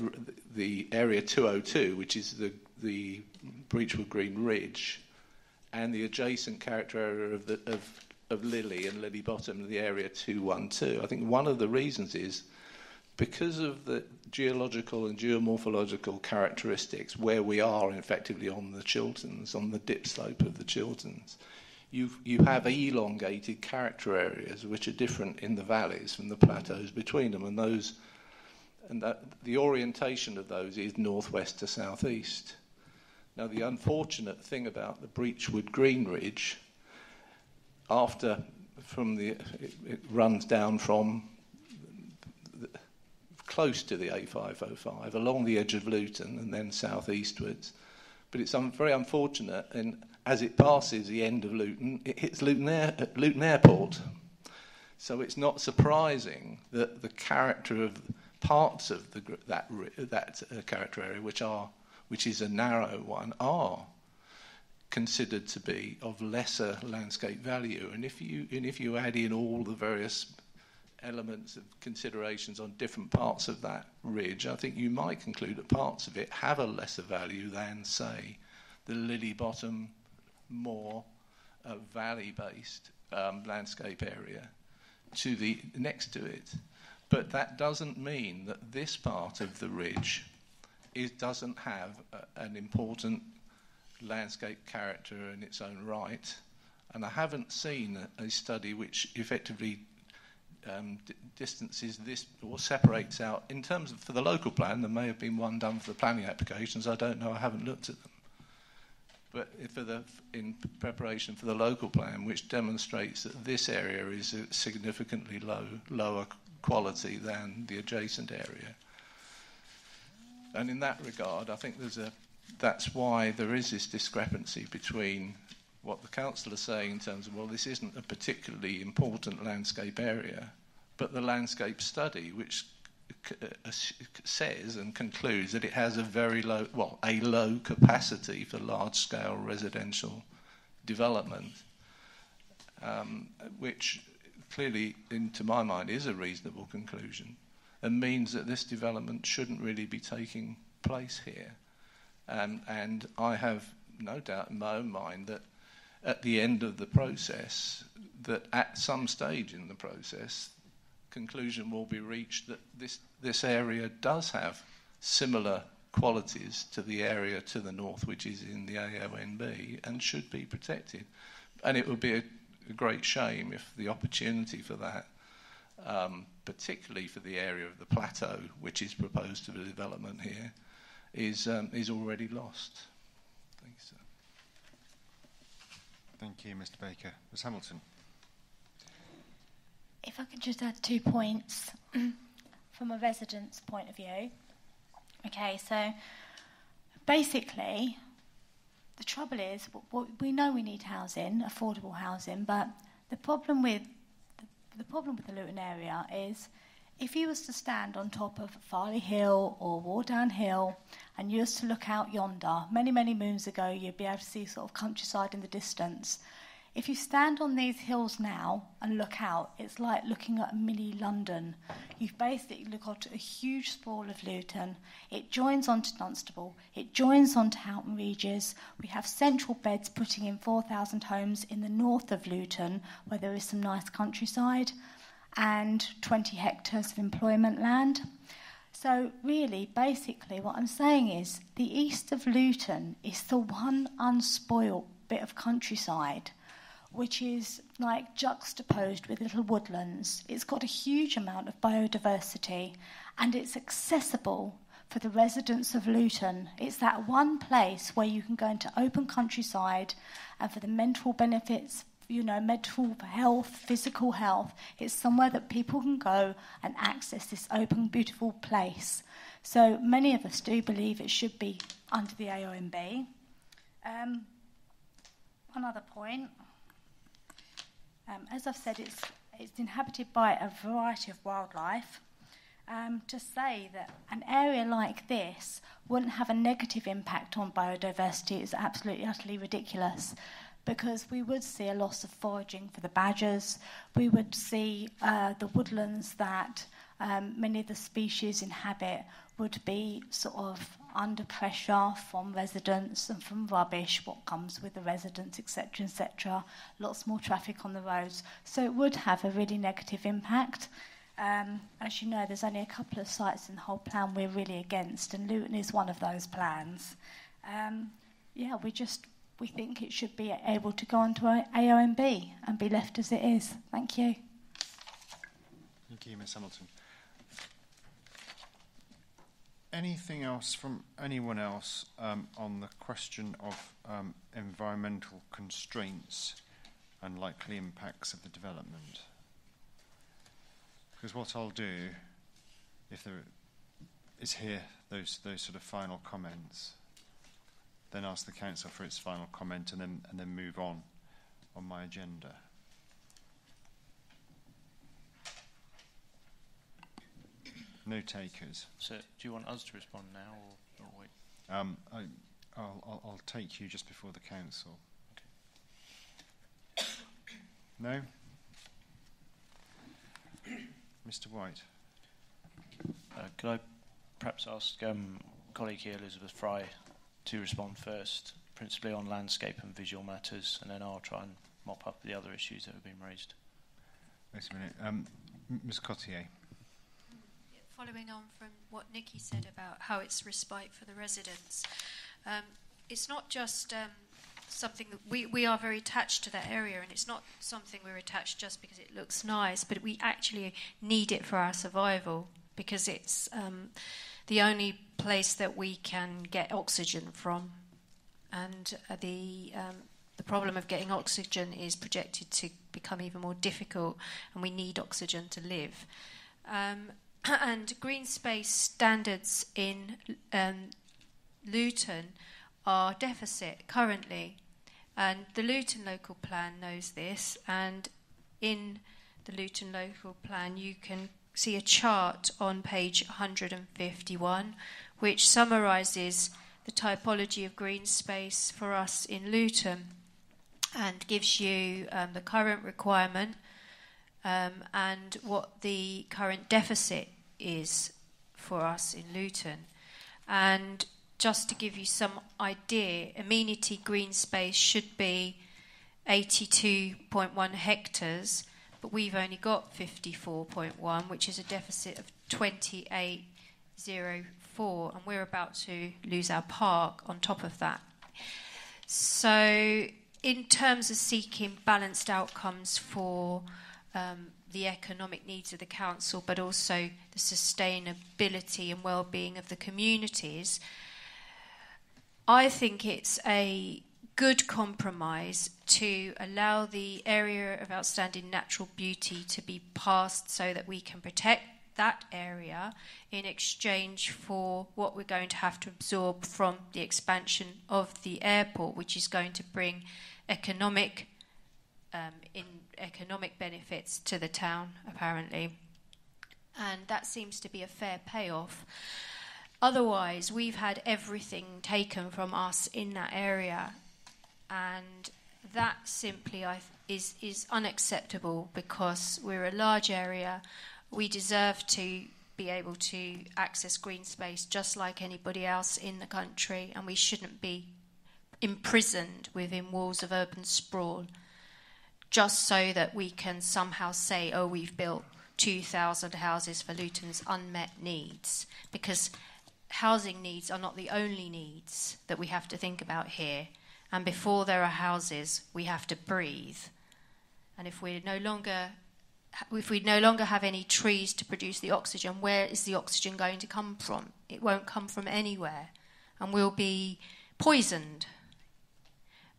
the area 202, which is the, the Breachwood Green Ridge, and the adjacent character area of, the, of, of Lilley and Lilley Bottom, the area 212. I think one of the reasons is because of the geological and geomorphological characteristics where we are effectively on the Chilterns, on the dip slope of the Chilterns, you you have elongated character areas which are different in the valleys from the plateaus between them, and those and that, the orientation of those is northwest to southeast. Now, the unfortunate thing about the Breachwood Green Ridge, after from the it, it runs down from close to the A505 along the edge of Luton and then southeastwards. But it's un- very unfortunate, and as it passes the end of Luton, it hits Luton, Air- Luton Airport. So it's not surprising that the character of parts of the, that, that uh, character area, which, are, which is a narrow one, are considered to be of lesser landscape value. And if you, and if you add in all the various elements of considerations on different parts of that ridge, I think you might conclude that parts of it have a lesser value than, say, the Lilley Bottom, more uh, valley based um, landscape area to the next to it. But that doesn't mean that this part of the ridge doesn't have a, an important landscape character in its own right. And I haven't seen a, study which effectively um, distances this or separates out. In terms of for the local plan, there may have been one done for the planning applications. I don't know. I haven't looked at them. But for the in preparation for the local plan, which demonstrates that this area is significantly low, lower quality than the adjacent area. And in that regard, I think there's a that's why there is this discrepancy between what the council are saying in terms of, well, this isn't a particularly important landscape area, but the landscape study, which uh, says and concludes that it has a very low, well, a low capacity for large scale residential development, um, which clearly, in, to my mind, is a reasonable conclusion and means that this development shouldn't really be taking place here. Um, and I have no doubt in my own mind that at the end of the process that at some stage in the process, conclusion will be reached that this, this area does have similar qualities to the area to the north, which is in the AONB, and should be protected. And it would be a, a great shame if the opportunity for that, um, particularly for the area of the plateau, which is proposed for development here, is, um, is already lost. Thank you, Sir. Thank you, Mr. Baker. Ms. Hamilton. If I could just add two points from a resident's point of view. Okay, so basically, the trouble is, we know we need housing, affordable housing, but the problem with the, problem with the Luton area is if you was to stand on top of Farley Hill or Wardown Hill and you was to look out yonder, many, many moons ago, you'd be able to see sort of countryside in the distance. If you stand on these hills now and look out, it's like looking at a mini London. You've basically got a huge sprawl of Luton. It joins onto Dunstable. It joins onto Houghton Regis. We have central beds putting in 4,000 homes in the north of Luton, where there is some nice countryside, and 20 hectares of employment land. So, really, basically, what I'm saying is the east of Luton is the one unspoilt bit of countryside which is like juxtaposed with little woodlands. It's got a huge amount of biodiversity and it's accessible for the residents of Luton. It's that one place where you can go into open countryside and for the mental benefits, you know, mental health, physical health, it's somewhere that people can go and access this open, beautiful place. So many of us do believe it should be under the AONB. Um, one other point. Um, as I've said, it's, it's inhabited by a variety of wildlife. Um, to say that an area like this wouldn't have a negative impact on biodiversity is absolutely utterly ridiculous because we would see a loss of foraging for the badgers, we would see uh, the woodlands that um, many of the species inhabit would be sort of under pressure from residents and from rubbish, what comes with the residents, etc., etc. Lots more traffic on the roads. So it would have a really negative impact. Um, as you know, there's only a couple of sites in the whole plan we're really against, and Luton is one of those plans. Um, yeah, we just we think it should be able to go onto AONB and be left as it is. Thank you. Thank you, Ms Hamilton anything else from anyone else um, on the question of um, environmental constraints and likely impacts of the development? Because what I'll do, if there is here those those sort of final comments, then ask the council for its final comment, and then and then move on on my agenda. No takers. So, do you want us to respond now or, or wait? Um, I, I'll, I'll, I'll take you just before the council. Okay. No? Mr. White. Uh, could I perhaps ask um, colleague here, Elizabeth Fry, to respond first, principally on landscape and visual matters, and then I'll try and mop up the other issues that have been raised. Wait a minute. Um, Ms. Cottier following on from what Nikki said about how it's respite for the residents, um, it's not just um, something that we, we are very attached to that area, and it's not something we're attached just because it looks nice, but we actually need it for our survival because it's um, the only place that we can get oxygen from. And uh, the um, the problem of getting oxygen is projected to become even more difficult, and we need oxygen to live. Um, and green space standards in um, Luton are deficit currently. And the Luton local plan knows this. And in the Luton local plan, you can see a chart on page 151 which summarises the typology of green space for us in Luton and gives you um, the current requirement um, and what the current deficit is for us in Luton. And just to give you some idea, amenity green space should be 82.1 hectares, but we've only got 54.1, which is a deficit of 2804, and we're about to lose our park on top of that. So, in terms of seeking balanced outcomes for um, the economic needs of the council, but also the sustainability and well-being of the communities. I think it's a good compromise to allow the area of outstanding natural beauty to be passed so that we can protect that area in exchange for what we're going to have to absorb from the expansion of the airport, which is going to bring economic um, in economic benefits to the town, apparently. And that seems to be a fair payoff. Otherwise, we've had everything taken from us in that area, and that simply I, is, is unacceptable because we're a large area. We deserve to be able to access green space just like anybody else in the country, and we shouldn't be imprisoned within walls of urban sprawl just so that we can somehow say, oh, we've built 2,000 houses for Luton's unmet needs. Because housing needs are not the only needs that we have to think about here. And before there are houses, we have to breathe. And if we no longer if we no longer have any trees to produce the oxygen, where is the oxygen going to come from? It won't come from anywhere, and we'll be poisoned.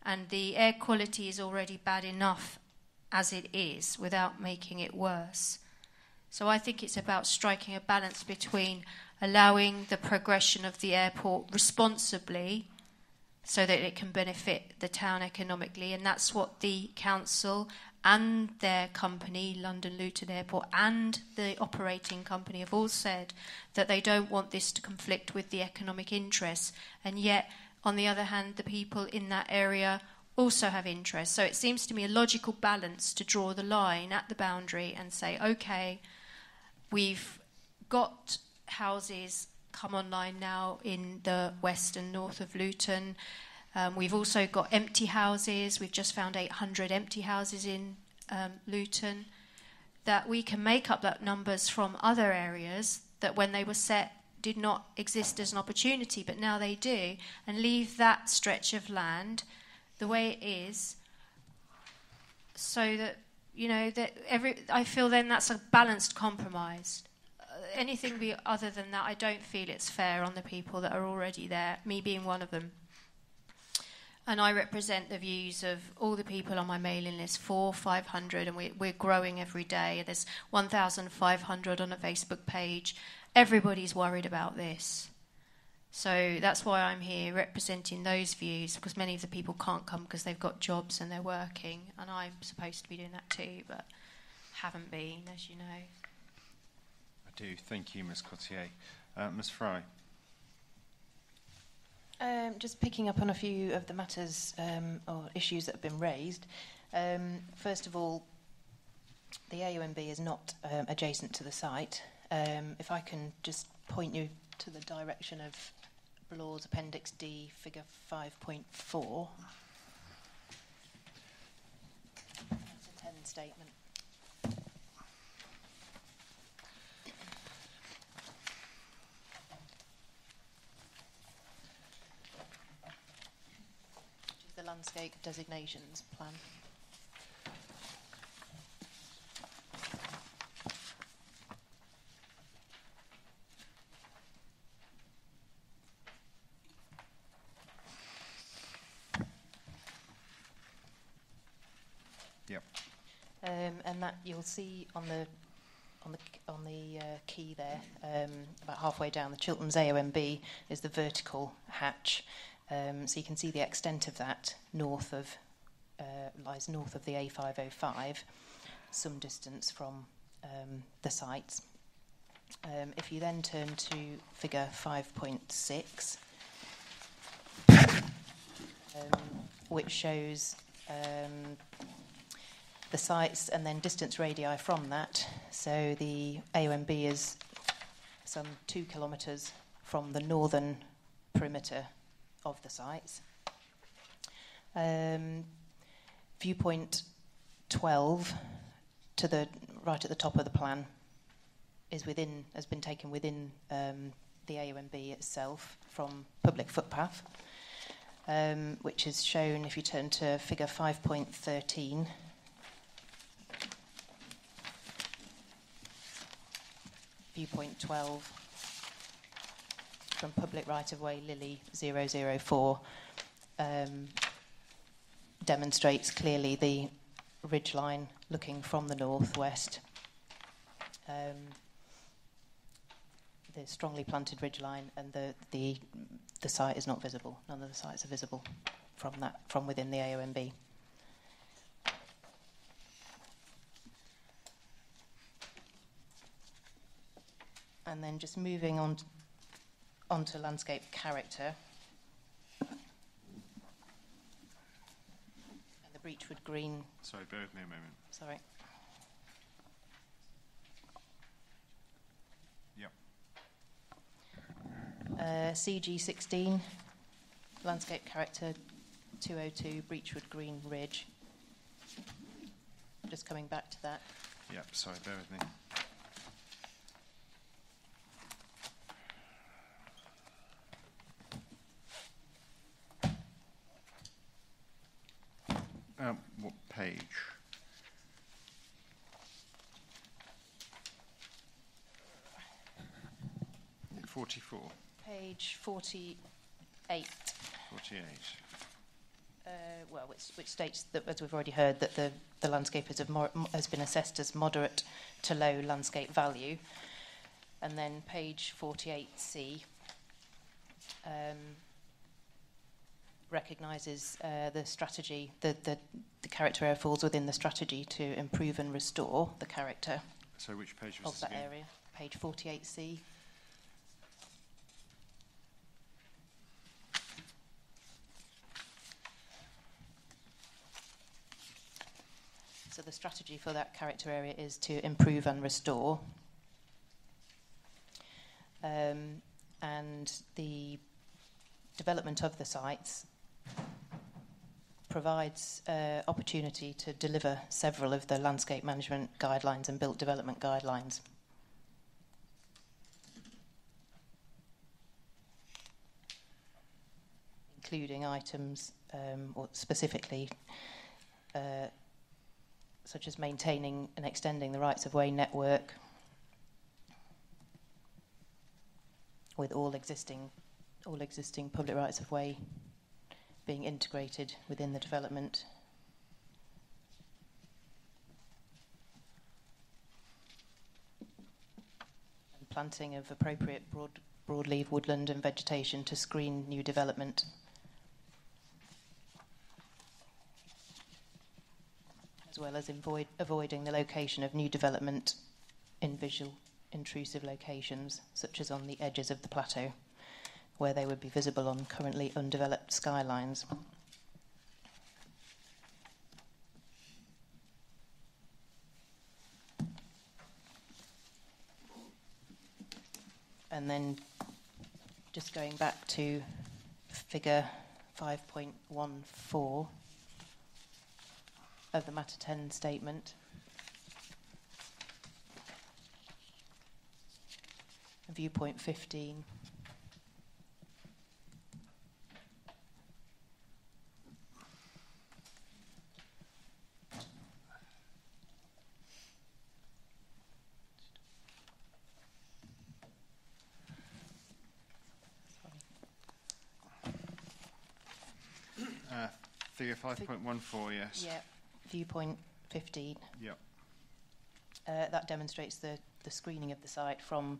And the air quality is already bad enough as it is without making it worse. So I think it's about striking a balance between allowing the progression of the airport responsibly so that it can benefit the town economically, and that's what the council and their company, London Luton Airport, and the operating company have all said that they don't want this to conflict with the economic interests. And yet, on the other hand, the people in that area also have interests. So it seems to me a logical balance to draw the line at the boundary and say, okay, we've got houses come online now in the west and north of Luton. Um, we've also got empty houses. We've just found 800 empty houses in um, Luton. That we can make up that numbers from other areas that when they were set did not exist as an opportunity, but now they do, and leave that stretch of land the way it is, so that you know that every. I feel then that's a balanced compromise. Uh, anything be other than that, I don't feel it's fair on the people that are already there. Me being one of them and I represent the views of all the people on my mailing list, four, 500, and we, we're growing every day. There's 1,500 on a Facebook page. Everybody's worried about this. So that's why I'm here representing those views, because many of the people can't come because they've got jobs and they're working, and I'm supposed to be doing that too, but haven't been, as you know. I do. Thank you, Ms. Cotier. Uh, Ms. Fry. Um, just picking up on a few of the matters um, or issues that have been raised. Um, first of all, the AONB is not um, adjacent to the site. Um, if I can just point you to the direction of Bloor's Appendix D, Figure 5.4. That's a 10 statement. The landscape designations plan. Yep. Um, and that you'll see on the on the on the uh, key there, um, about halfway down the Chilterns AONB is the vertical hatch, um, so you can see the extent of that north of uh, lies north of the A505, some distance from um, the sites. Um, if you then turn to figure 5.6, um, which shows um, the sites and then distance radii from that. So the AONB is some two kilometres from the northern perimeter of the sites. Um, viewpoint 12 to the right at the top of the plan is within has been taken within um, the AONB itself from public footpath, um, which is shown if you turn to figure 5.13. Viewpoint 12 from public right of way Lilley 004 um, demonstrates clearly the ridge line looking from the northwest. Um, the strongly planted ridge line and the, the the site is not visible. None of the sites are visible from that from within the AONB. And then just moving on onto landscape character. And the Breachwood Green. Sorry, bear with me a moment. Sorry. Yep. Uh, CG16, landscape character 202, Breachwood Green Ridge. Just coming back to that. Yep, sorry, bear with me. Um, what page? Forty-four. Page 48. 48. Uh, well, which, which states that, as we've already heard, that the, the landscape has, mo- has been assessed as moderate to low landscape value. And then page 48C um, recognises uh, the strategy, the, the, the character area falls within the strategy to improve and restore the character So which page was of that again? area. Page 48C. The strategy for that character area is to improve and restore. Um, and the development of the sites provides uh, opportunity to deliver several of the landscape management guidelines and built development guidelines. Including items, um, or specifically, uh, such as maintaining and extending the rights of way network with all existing all existing public rights of way being integrated within the development. And planting of appropriate broad broadleaf woodland and vegetation to screen new development. As well as avoid, avoiding the location of new development in visual intrusive locations, such as on the edges of the plateau, where they would be visible on currently undeveloped skylines. And then just going back to figure 5.14 of the Matter 10 statement. Viewpoint 15. Uh, figure 5.14, yes. Yeah, viewpoint 15. Yep. Uh, that demonstrates the, the screening of the site from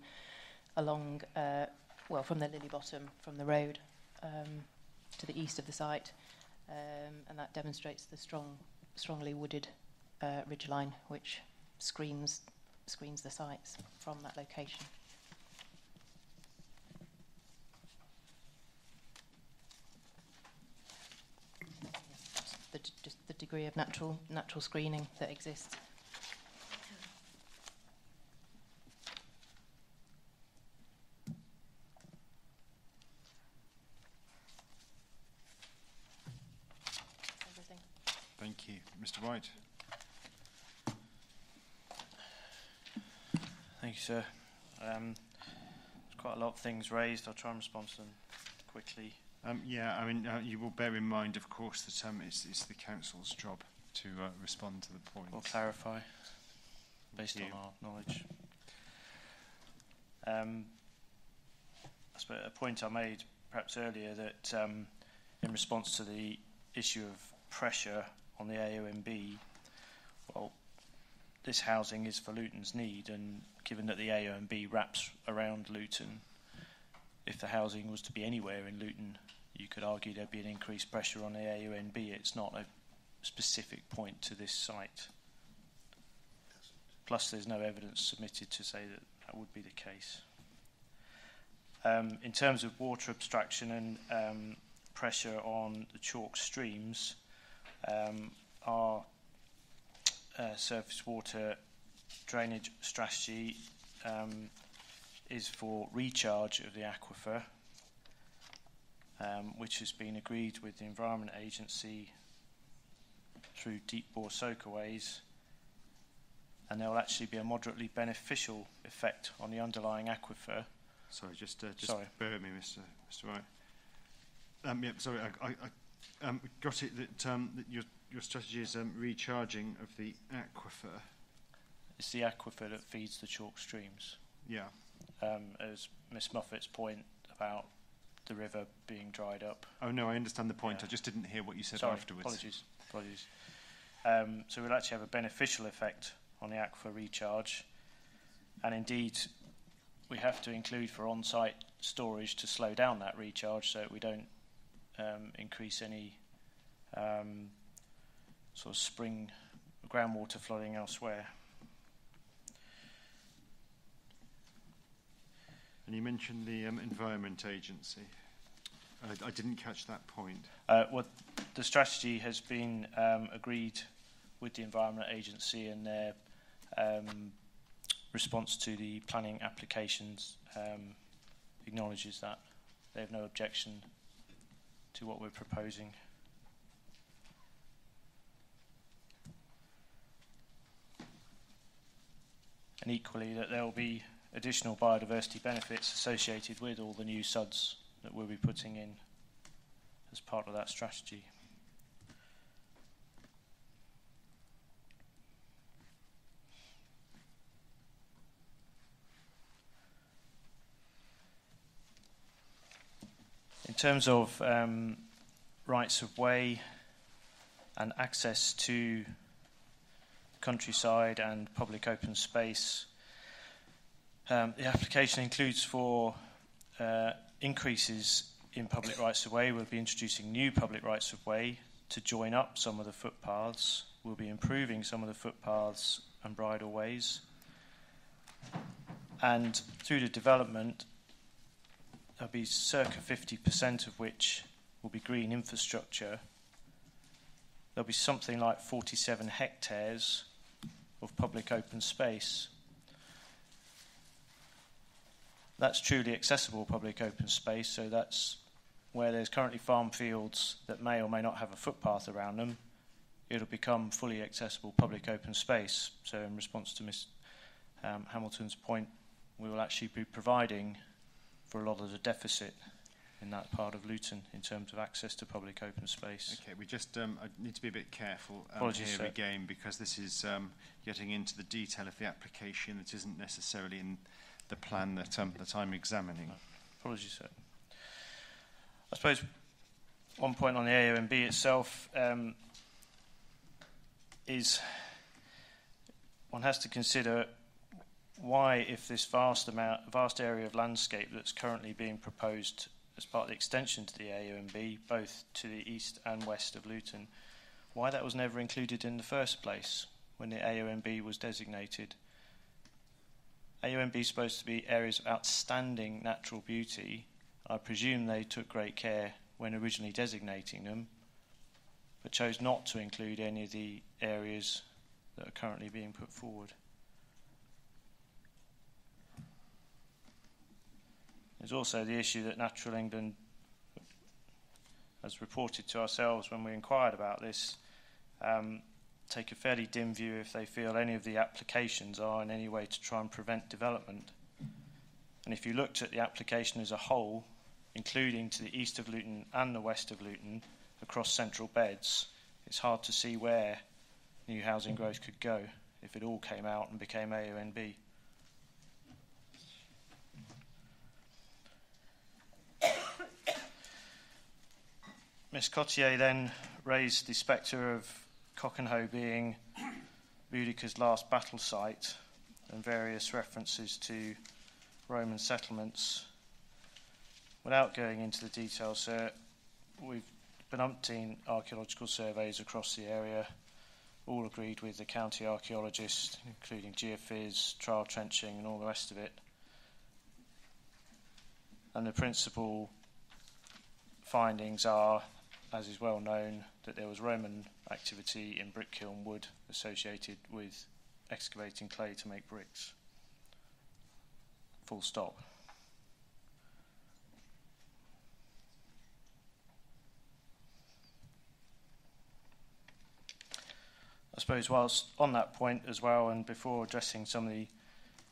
along, uh, well, from the Lilley Bottom, from the road um, to the east of the site, um, and that demonstrates the strong, strongly wooded uh, ridgeline which screens screens the sites from that location. The, d- degree of natural natural screening that exists. Everything. Thank you. Mr. White. Thank you, sir. Um, there's quite a lot of things raised. I'll try and respond to them quickly. Um, yeah, I mean, uh, you will bear in mind, of course, that um, it's, it's the council's job to uh, respond to the points. Or clarify based on our knowledge. Um, I suppose a point I made perhaps earlier that um, in response to the issue of pressure on the AONB, well, this housing is for Luton's need, and given that the AONB wraps around Luton, if the housing was to be anywhere in Luton, you could argue there'd be an increased pressure on the AONB. It's not a specific point to this site. Plus, there's no evidence submitted to say that that would be the case. Um, in terms of water abstraction and um, pressure on the chalk streams, um, our uh, surface water drainage strategy um, is for recharge of the aquifer, um, which has been agreed with the Environment Agency through deep bore soakaways, and there will actually be a moderately beneficial effect on the underlying aquifer. Sorry, just, uh, just Sorry. bear with me, Mr. Mr. Wright. Um, yeah, sorry, I, I, I um, got it that, um, that your, your strategy is um, recharging of the aquifer. It's the aquifer that feeds the chalk streams. Yeah. Um, as Miss Moffat's point about the river being dried up. Oh no, I understand the point. Yeah. I just didn't hear what you said Sorry, afterwards. Apologies. Apologies. Um, so we'll actually have a beneficial effect on the aquifer recharge, and indeed, we have to include for on-site storage to slow down that recharge, so that we don't um, increase any um, sort of spring groundwater flooding elsewhere. And you mentioned the um, Environment Agency. I, I didn't catch that point. Uh, what the strategy has been um, agreed with the Environment Agency and their um, response to the planning applications um, acknowledges that. They have no objection to what we're proposing. And equally, that there will be additional biodiversity benefits associated with all the new suds that we'll be putting in as part of that strategy. In terms of um, rights of way and access to countryside and public open space, um, the application includes for uh, increases in public rights of way. We'll be introducing new public rights of way to join up some of the footpaths. We'll be improving some of the footpaths and bridleways. And through the development, there'll be circa 50% of which will be green infrastructure. There'll be something like 47 hectares of public open space. That's truly accessible public open space, so that's where there's currently farm fields that may or may not have a footpath around them. It'll become fully accessible public open space. So, in response to Ms. Um, Hamilton's point, we will actually be providing for a lot of the deficit in that part of Luton in terms of access to public open space. Okay, we just um, I need to be a bit careful um, Apologies, here sir. again because this is um, getting into the detail of the application that isn't necessarily in the plan that um, that I'm examining. Apologies, sir. I suppose one point on the AONB itself um, is one has to consider why, if this vast amount, vast area of landscape that's currently being proposed as part of the extension to the AONB, both to the east and west of Luton, why that was never included in the first place when the AONB was designated. AONB is supposed to be areas of outstanding natural beauty. I presume they took great care when originally designating them, but chose not to include any of the areas that are currently being put forward. There's also the issue that Natural England has reported to ourselves when we inquired about this, um, take a fairly dim view if they feel any of the applications are in any way to try and prevent development. And if you looked at the application as a whole, including to the east of Luton and the west of Luton, across central beds, it's hard to see where new housing growth could go if it all came out and became AONB. Miss Cotier then raised the spectre of Cockenhoe being Boudicca's last battle site and various references to Roman settlements. Without going into the details, sir, we've been umpteen archaeological surveys across the area, all agreed with the county archaeologist, including geophys, trial trenching, and all the rest of it. And the principal findings are, as is well known, that there was Roman activity in brick kiln wood associated with excavating clay to make bricks. Full stop. I suppose, whilst on that point as well, and before addressing some of the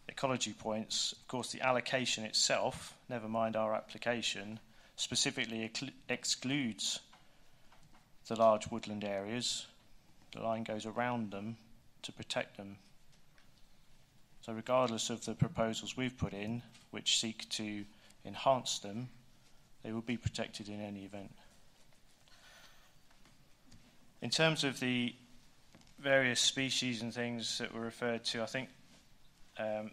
ecology points, of course, the allocation itself, never mind our application, specifically excludes the large woodland areas. The line goes around them to protect them. So, regardless of the proposals we've put in, which seek to enhance them, they will be protected in any event. In terms of the various species and things that were referred to, I think um,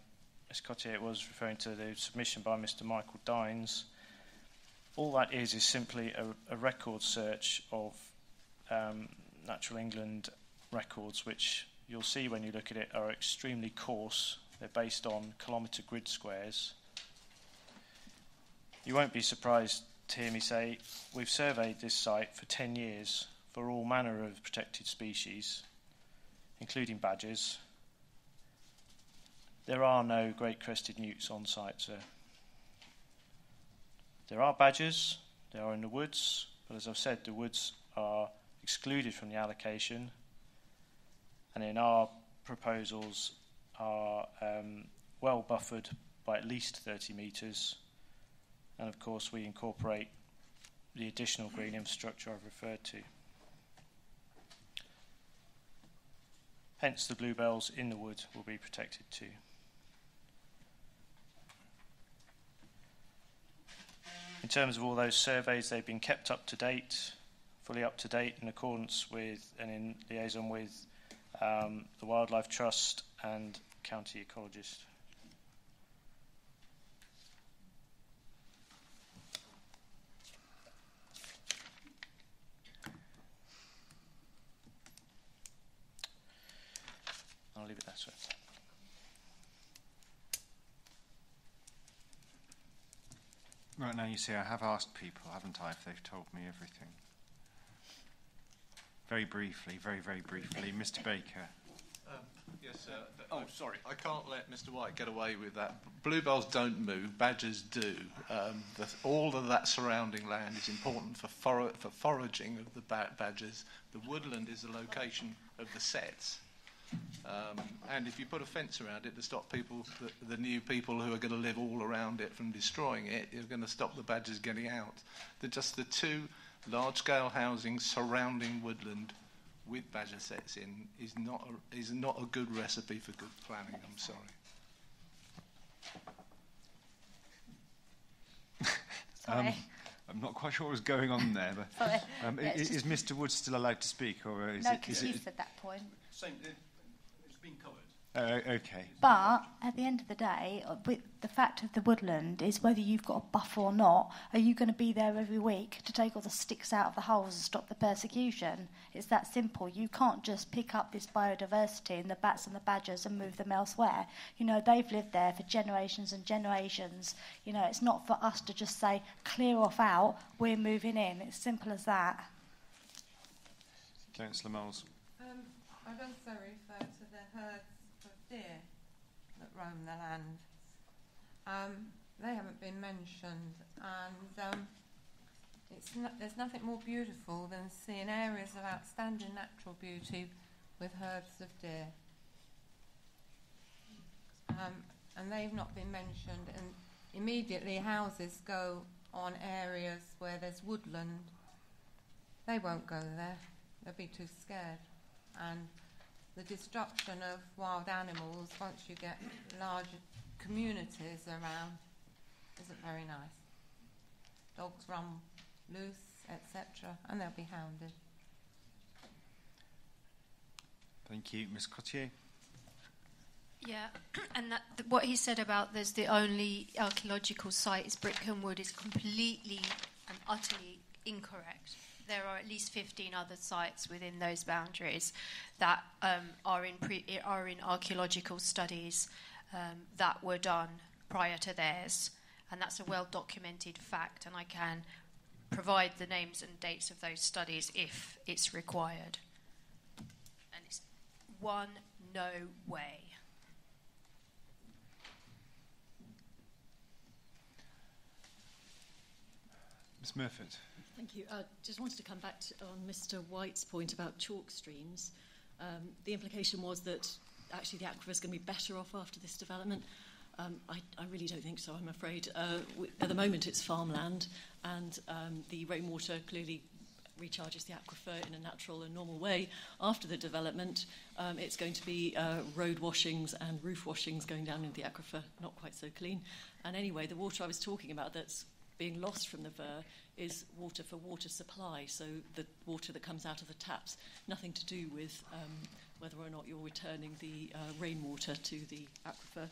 Ms. Cottier was referring to the submission by Mr. Michael Dines. All that is is simply a, a record search of um, Natural England records, which you'll see when you look at it are extremely coarse. They're based on kilometre grid squares. You won't be surprised to hear me say we've surveyed this site for 10 years for all manner of protected species, including badgers. There are no great crested newts on site, sir. There are badgers, they are in the woods, but as I've said, the woods are excluded from the allocation, and in our proposals are um, well buffered by at least 30 metres, and of course we incorporate the additional green infrastructure I've referred to. Hence, the bluebells in the wood will be protected too. In terms of all those surveys, they've been kept up to date fully up to date in accordance with and in liaison with um, the Wildlife Trust and county ecologist. I'll leave it that way. Right now, you see, I have asked people, haven't I, if they've told me everything. Very briefly, very, very briefly, Mr. Baker. Um, yes, sir. Oh, sorry. I can't let Mr. White get away with that. Bluebells don't move, badgers do. Um, the, all of that surrounding land is important for, for, for foraging of the ba- badgers. The woodland is the location of the setts. Um, and if you put a fence around it to stop people, the, the new people who are going to live all around it from destroying it, you're going to stop the badgers getting out. They're just the two large-scale housing surrounding woodland with badger setts in is not a, is not a good recipe for good planning. I'm sorry. sorry. Um, I'm not quite sure what was going on there, but um, is, is, Mr. Wood still allowed to speak, or is no, it? No, he's at that point. Same, it's been covered. Oh, okay. But at the end of the day, uh, the fact of the woodland is whether you've got a buffer or not. Are you going to be there every week to take all the sticks out of the holes and stop the persecution? It's that simple. You can't just pick up this biodiversity and the bats and the badgers and move them elsewhere. You know, they've lived there for generations and generations. You know, it's not for us to just say, clear off out, we're moving in. It's simple as that. Councillor Moles. Um, I'd also refer to the herds deer that roam the land. Um, they haven't been mentioned, and um, it's no, there's nothing more beautiful than seeing areas of outstanding natural beauty with herds of deer. Um, and they've not been mentioned, and immediately houses go on areas where there's woodland. They won't go there; they'll be too scared, and the destruction of wild animals once you get large communities around isn't very nice. Dogs run loose, etc., and they'll be hounded. Thank you, Ms. Cottier. Yeah, and that, th- what he said about there's the only archaeological site is Brickham Wood is completely and utterly incorrect there are at least 15 other sites within those boundaries that um, are in pre- are in archaeological studies um, that were done prior to theirs, and that's a well documented fact. And I can provide the names and dates of those studies if it's required. one no way. Ms Murphy. Thank you. I uh, just wanted to come back to, on Mr. White's point about chalk streams. Um, the implication was that actually the aquifer is going to be better off after this development. Um, I, I really don't think so, I'm afraid. Uh, we, at the moment, it's farmland, and um, the rainwater clearly recharges the aquifer in a natural and normal way. After the development, um, it's going to be uh, road washings and roof washings going down into the aquifer, not quite so clean. And anyway, the water I was talking about that's being lost from the Ver is water for water supply, so the water that comes out of the taps, nothing to do with um, whether or not you're returning the uh, rainwater to the aquifer.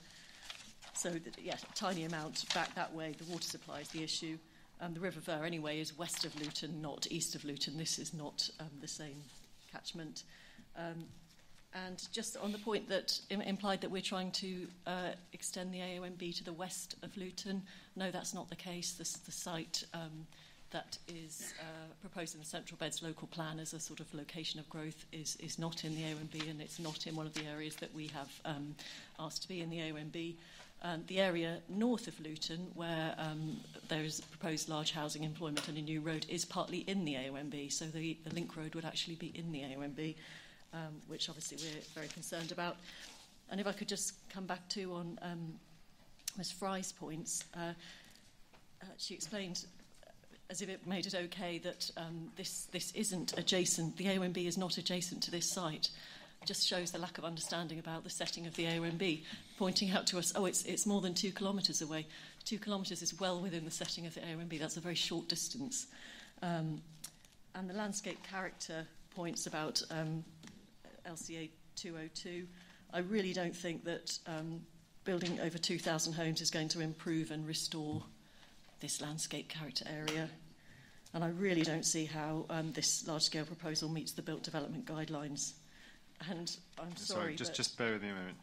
So, that, yes, a tiny amount back that way. The water supply is the issue. Um, the River Ver, anyway, is west of Luton, not east of Luton. This is not um, the same catchment. Um, and just on the point that Im- implied that we're trying to uh, extend the AONB to the west of Luton, no, that's not the case. This, the site um, that is uh, proposed in the Central Beds local plan as a sort of location of growth is, is not in the AONB and it's not in one of the areas that we have um, asked to be in the AONB. Um, the area north of Luton, where um, there is proposed large housing employment and a new road, is partly in the AONB, so the, the link road would actually be in the AONB, um, which obviously we're very concerned about. And if I could just come back to on um, Ms Fry's points, uh, uh, she explained as if it made it okay that um, this, this isn't adjacent, the AONB is not adjacent to this site It just shows the lack of understanding about the setting of the AONB, pointing out to us, oh, it's, it's more than two kilometres away. Two kilometres is well within the setting of the AONB. That's a very short distance. Um, and the landscape character points about um, LCA 202. I really don't think that um, building over 2,000 homes is going to improve and restore this landscape character area. And I really don't see how um, this large scale proposal meets the built development guidelines. And I'm sorry. sorry just, just bear with me a moment.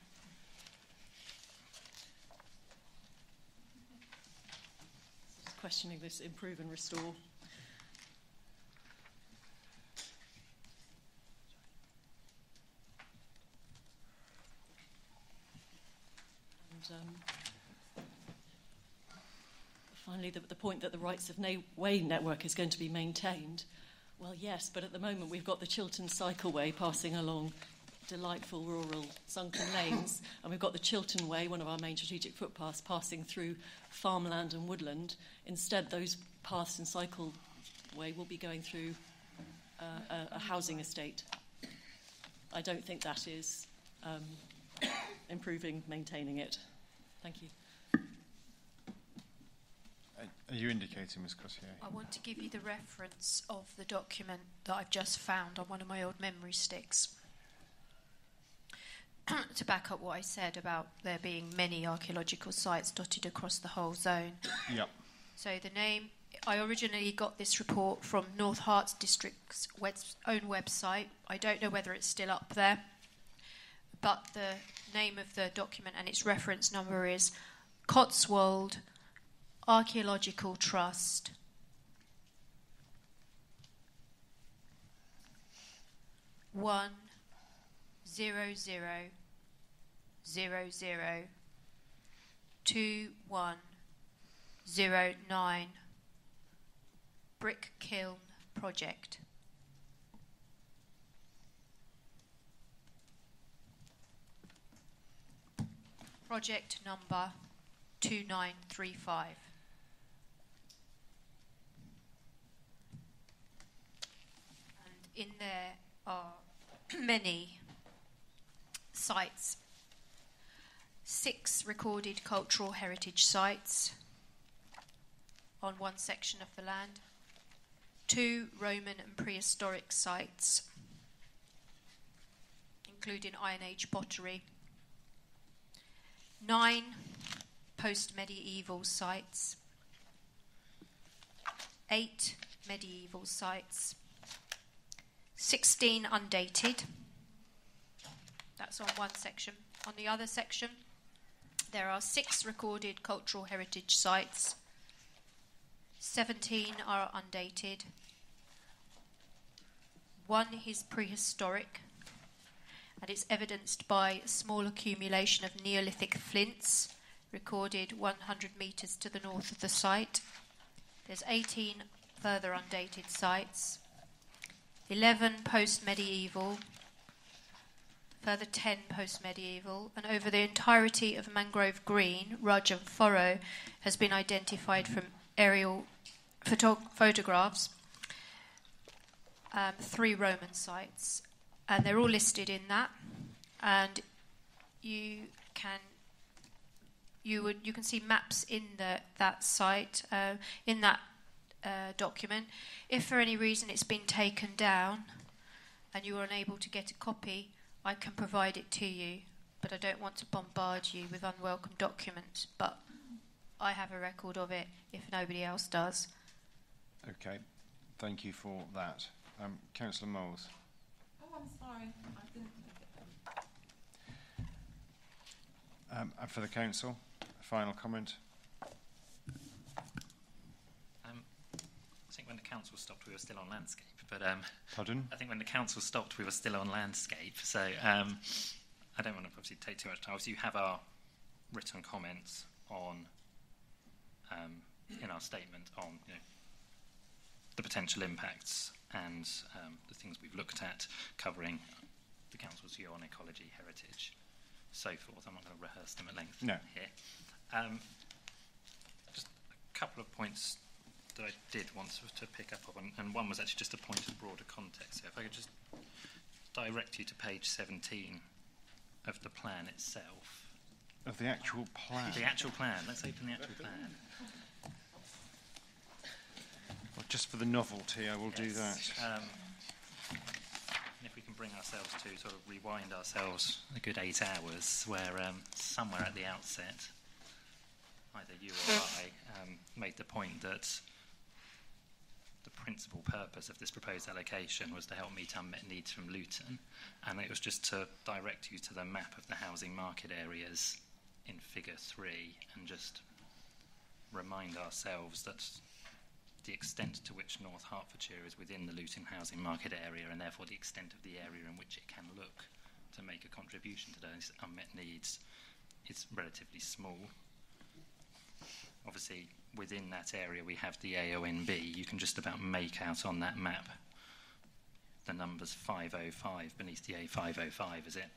questioning this improve and restore. Um, finally, the, the point that the rights of way network is going to be maintained. Well, yes, but at the moment we've got the Chiltern Cycleway passing along delightful rural sunken lanes, and we've got the Chiltern Way, one of our main strategic footpaths, passing through farmland and woodland. Instead, those paths and cycleway will be going through uh, a, a, housing estate. I don't think that is um, improving, maintaining it. Thank you. Are you indicating, Ms Cottier? I want to give you the reference of the document that I've just found on one of my old memory sticks. to back up what I said about there being many archaeological sites dotted across the whole zone. Yep. So the name, I originally got this report from North Herts District's own website. I don't know whether it's still up there, but the name of the document and its reference number is Cotswold Archaeological Trust. One zero zero zero zero two one zero nine Brick Kiln Project. Project number 2935. And in there are many sites, six recorded cultural heritage sites on one section of the land, two Roman and prehistoric sites, including Iron Age pottery, nine post medieval sites, eight medieval sites. 16 undated. That's on one section. On the other section, there are six recorded cultural heritage sites, 17 are undated, one is prehistoric, and it's evidenced by a small accumulation of Neolithic flints recorded 100 metres to the north of the site. There's 18 further undated sites, 11 post medieval, further 10 post medieval, and over the entirety of Mangrove Green, Ridge and Furrow has been identified from aerial photo- photographs, um, three Roman sites, and they're all listed in that. And you can you would you can see maps in the that site uh, in that uh, document. If for any reason it's been taken down and you are unable to get a copy, I can provide it to you. But I don't want to bombard you with unwelcome documents. But I have a record of it if nobody else does. Okay, thank you for that. Um, Councillor Moles. Oh, I'm sorry. I didn't. Um, and for the council, a final comment. Um, I think when the council stopped, we were still on landscape. But um, Pardon? I think when the council stopped, we were still on landscape. So um, I don't want to obviously take too much time. Obviously, you have our written comments on um, in our statement on you know, the potential impacts and um, the things we've looked at, covering the council's view on ecology, heritage, so forth. I'm not going to rehearse them at length No. here. Um, just a couple of points that I did want to, to pick up on, and one was actually just a point of broader context. So if I could just direct you to page 17 of the plan itself. Of the actual plan. The actual plan. Let's open the actual plan. Just for the novelty, I will do that. Um, and if we can bring ourselves to sort of rewind ourselves a good eight hours, where um, somewhere at the outset, either you or I um, made the point that the principal purpose of this proposed allocation was to help meet unmet needs from Luton, and it was just to direct you to the map of the housing market areas in Figure 3 and just remind ourselves that the extent to which North Hertfordshire is within the Luton housing market area and therefore the extent of the area in which it can look to make a contribution to those unmet needs is relatively small. Obviously, within that area we have the AONB. You can just about make out on that map the numbers 505 beneath the A505 as it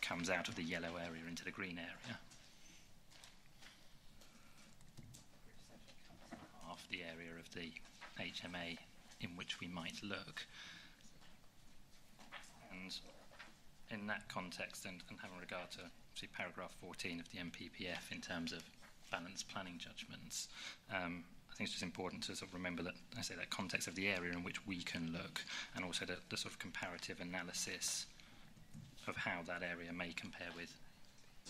comes out of the yellow area into the green area. half the area of the HMA in which we might look. And in that context, and, and having regard to see paragraph 14 of the NPPF in terms of balanced planning judgments, um, I think it's just important to sort of remember that I say that context of the area in which we can look, and also the, the sort of comparative analysis of how that area may compare with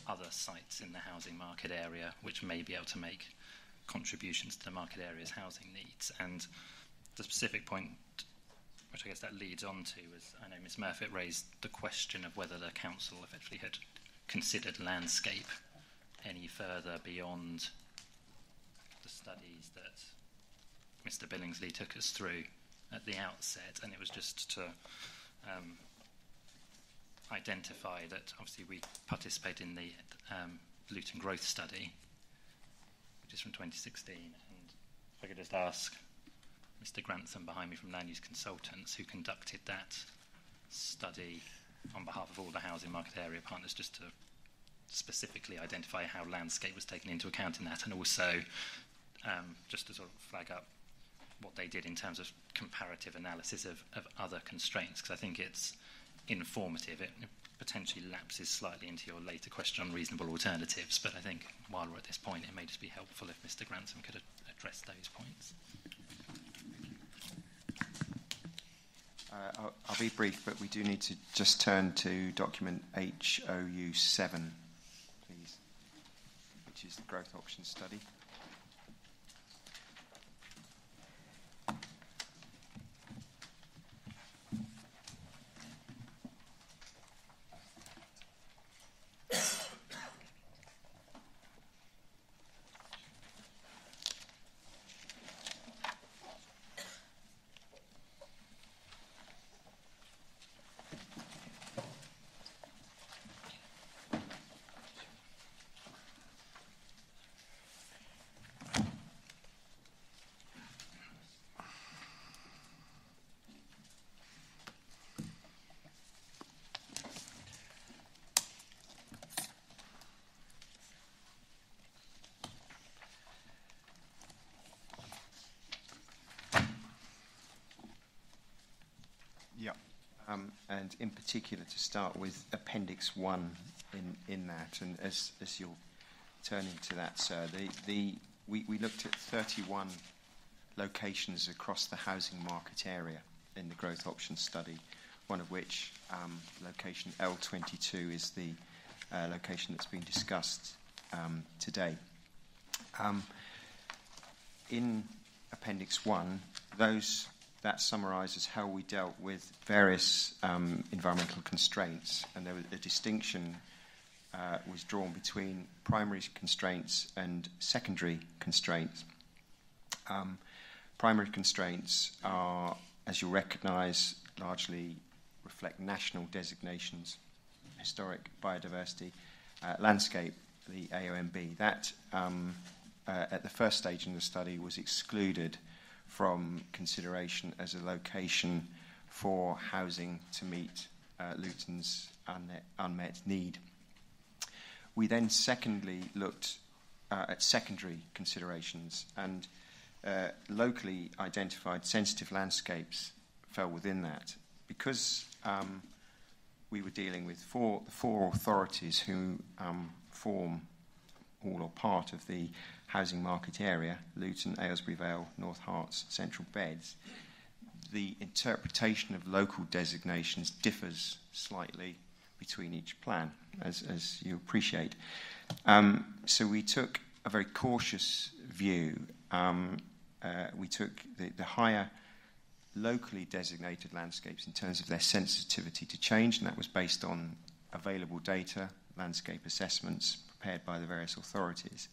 other sites in the housing market area, which may be able to make contributions to the market area's housing needs. And the specific point, which I guess that leads on to, was I know Ms Murphy raised the question of whether the council effectively had considered landscape any further beyond the studies that Mr Billingsley took us through at the outset, and it was just to um, identify that obviously we participate in the um, Luton Growth Study, is from 2016. And if I could just ask Mr. Grantham behind me from Land Use Consultants, who conducted that study on behalf of all the housing market area partners, just to specifically identify how landscape was taken into account in that, and also um, just to sort of flag up what they did in terms of comparative analysis of, of other constraints, because I think it's informative. It potentially lapses slightly into your later question on reasonable alternatives, but I think while we're at this point, it may just be helpful if Mr. Grantham could address those points. Uh, I'll, I'll be brief, but we do need to just turn to document HOU7, please, which is the growth option study. And in particular to start with Appendix 1 in, in that. And as, as you're turning to that, sir, the, the, we, we looked at 31 locations across the housing market area in the growth options study, one of which, um, location L22, is the uh, location that's been discussed um, today. Um, in Appendix 1, those, that summarises how we dealt with various um, environmental constraints, and there was a distinction uh, was drawn between primary constraints and secondary constraints. Um, primary constraints are, as you recognise, largely reflect national designations, historic biodiversity, uh, landscape, the AONB. That, um, uh, at the first stage in the study, was excluded from consideration as a location for housing to meet uh, Luton's unmet, unmet need. We then, secondly, looked uh, at secondary considerations and uh, locally identified sensitive landscapes fell within that. Because um, we were dealing with four, the four authorities who um, form all or part of the housing market area Luton, Aylesbury Vale, North Herts, Central Beds the interpretation of local designations differs slightly between each plan, as, as you appreciate. Um, so we took a very cautious view. Um, uh, we took the, the higher locally designated landscapes in terms of their sensitivity to change, and that was based on available data, landscape assessments prepared by the various authorities.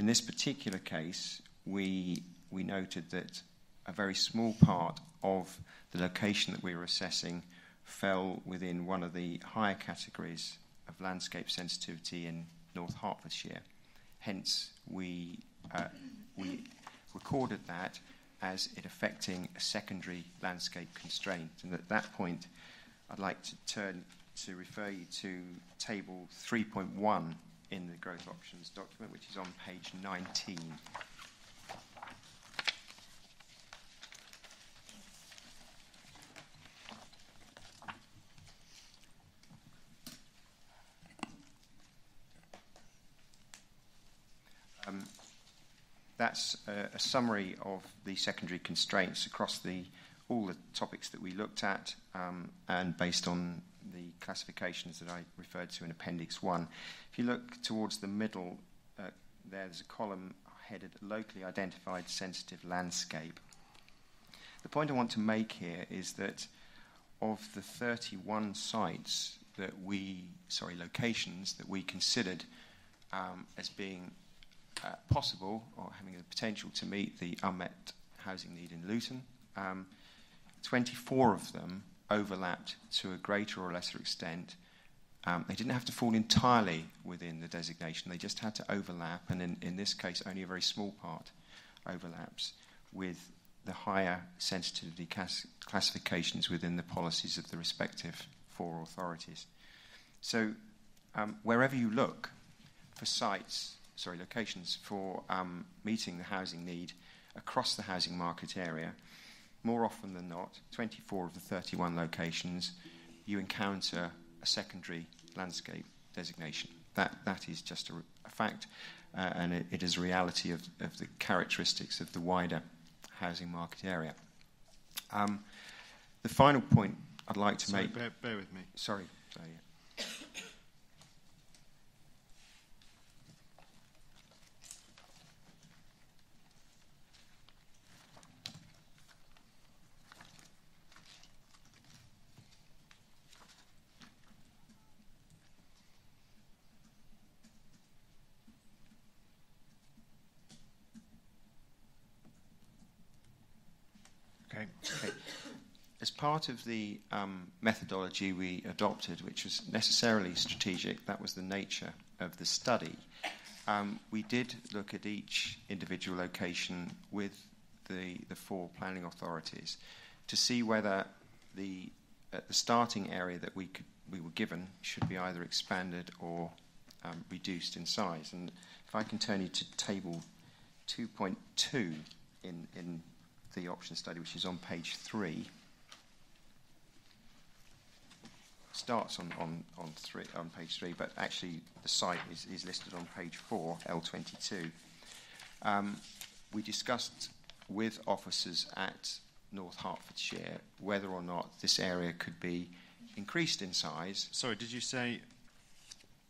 In this particular case, we, we noted that a very small part of the location that we were assessing fell within one of the higher categories of landscape sensitivity in North Hertfordshire. Hence, we, uh, we recorded that as it affecting a secondary landscape constraint. And at that point, I'd like to turn to refer you to table 3.1 in the growth options document, which is on page 19. Um, that's a, a summary of the secondary constraints across the all the topics that we looked at, um, and based on the classifications that I referred to in Appendix 1. If you look towards the middle, uh, there's a column headed Locally Identified Sensitive Landscape. The point I want to make here is that of the 31 sites that we, sorry, locations that we considered um, as being uh, possible or having the potential to meet the unmet housing need in Luton. Um, 24 of them overlapped to a greater or lesser extent. Um, they didn't have to fall entirely within the designation, they just had to overlap, and in, in this case, only a very small part overlaps with the higher sensitivity class- classifications within the policies of the respective four authorities. So, um, wherever you look for sites sorry, locations for um, meeting the housing need across the housing market area, more often than not, 24 of the 31 locations, you encounter a secondary landscape designation. That, that is just a, a fact, uh, and it, it is a reality of, of the characteristics of the wider housing market area. Um, the final point I'd like to sorry, make. Bear, bear with me. Sorry. sorry yeah. Okay. okay. As part of the um, methodology we adopted, which was necessarily strategic, that was the nature of the study, um, we did look at each individual location with the, the four planning authorities to see whether the, uh, the starting area that we, could, we were given should be either expanded or um, reduced in size. And if I can turn you to table 2.2 in, in the option study, which is on page three. Starts on, on, on, three, on page three, but actually the site is, is listed on page four, L22. Um, we discussed with officers at North Hertfordshire whether or not this area could be increased in size. Sorry, did you say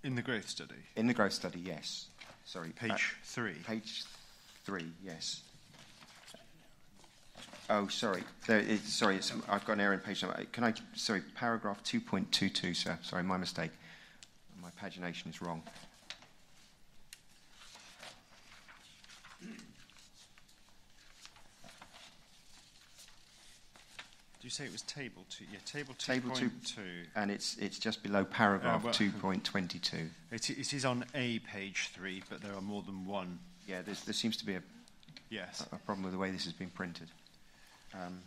in the growth study? In the growth study, yes. Sorry. Page uh, three. Page three, yes. Oh, sorry. There, it, sorry, it's, I've got an error in page number. Can I, sorry, paragraph 2.22, sir. Sorry, my mistake. My pagination is wrong. Do you say it was table two? Yeah, table two. Table two, and it's it's just below paragraph Uh, well- 2.22. It, it is on a page three, but there are more than one. Yeah, there seems to be a, Yes. a problem with the way this has been printed. Um,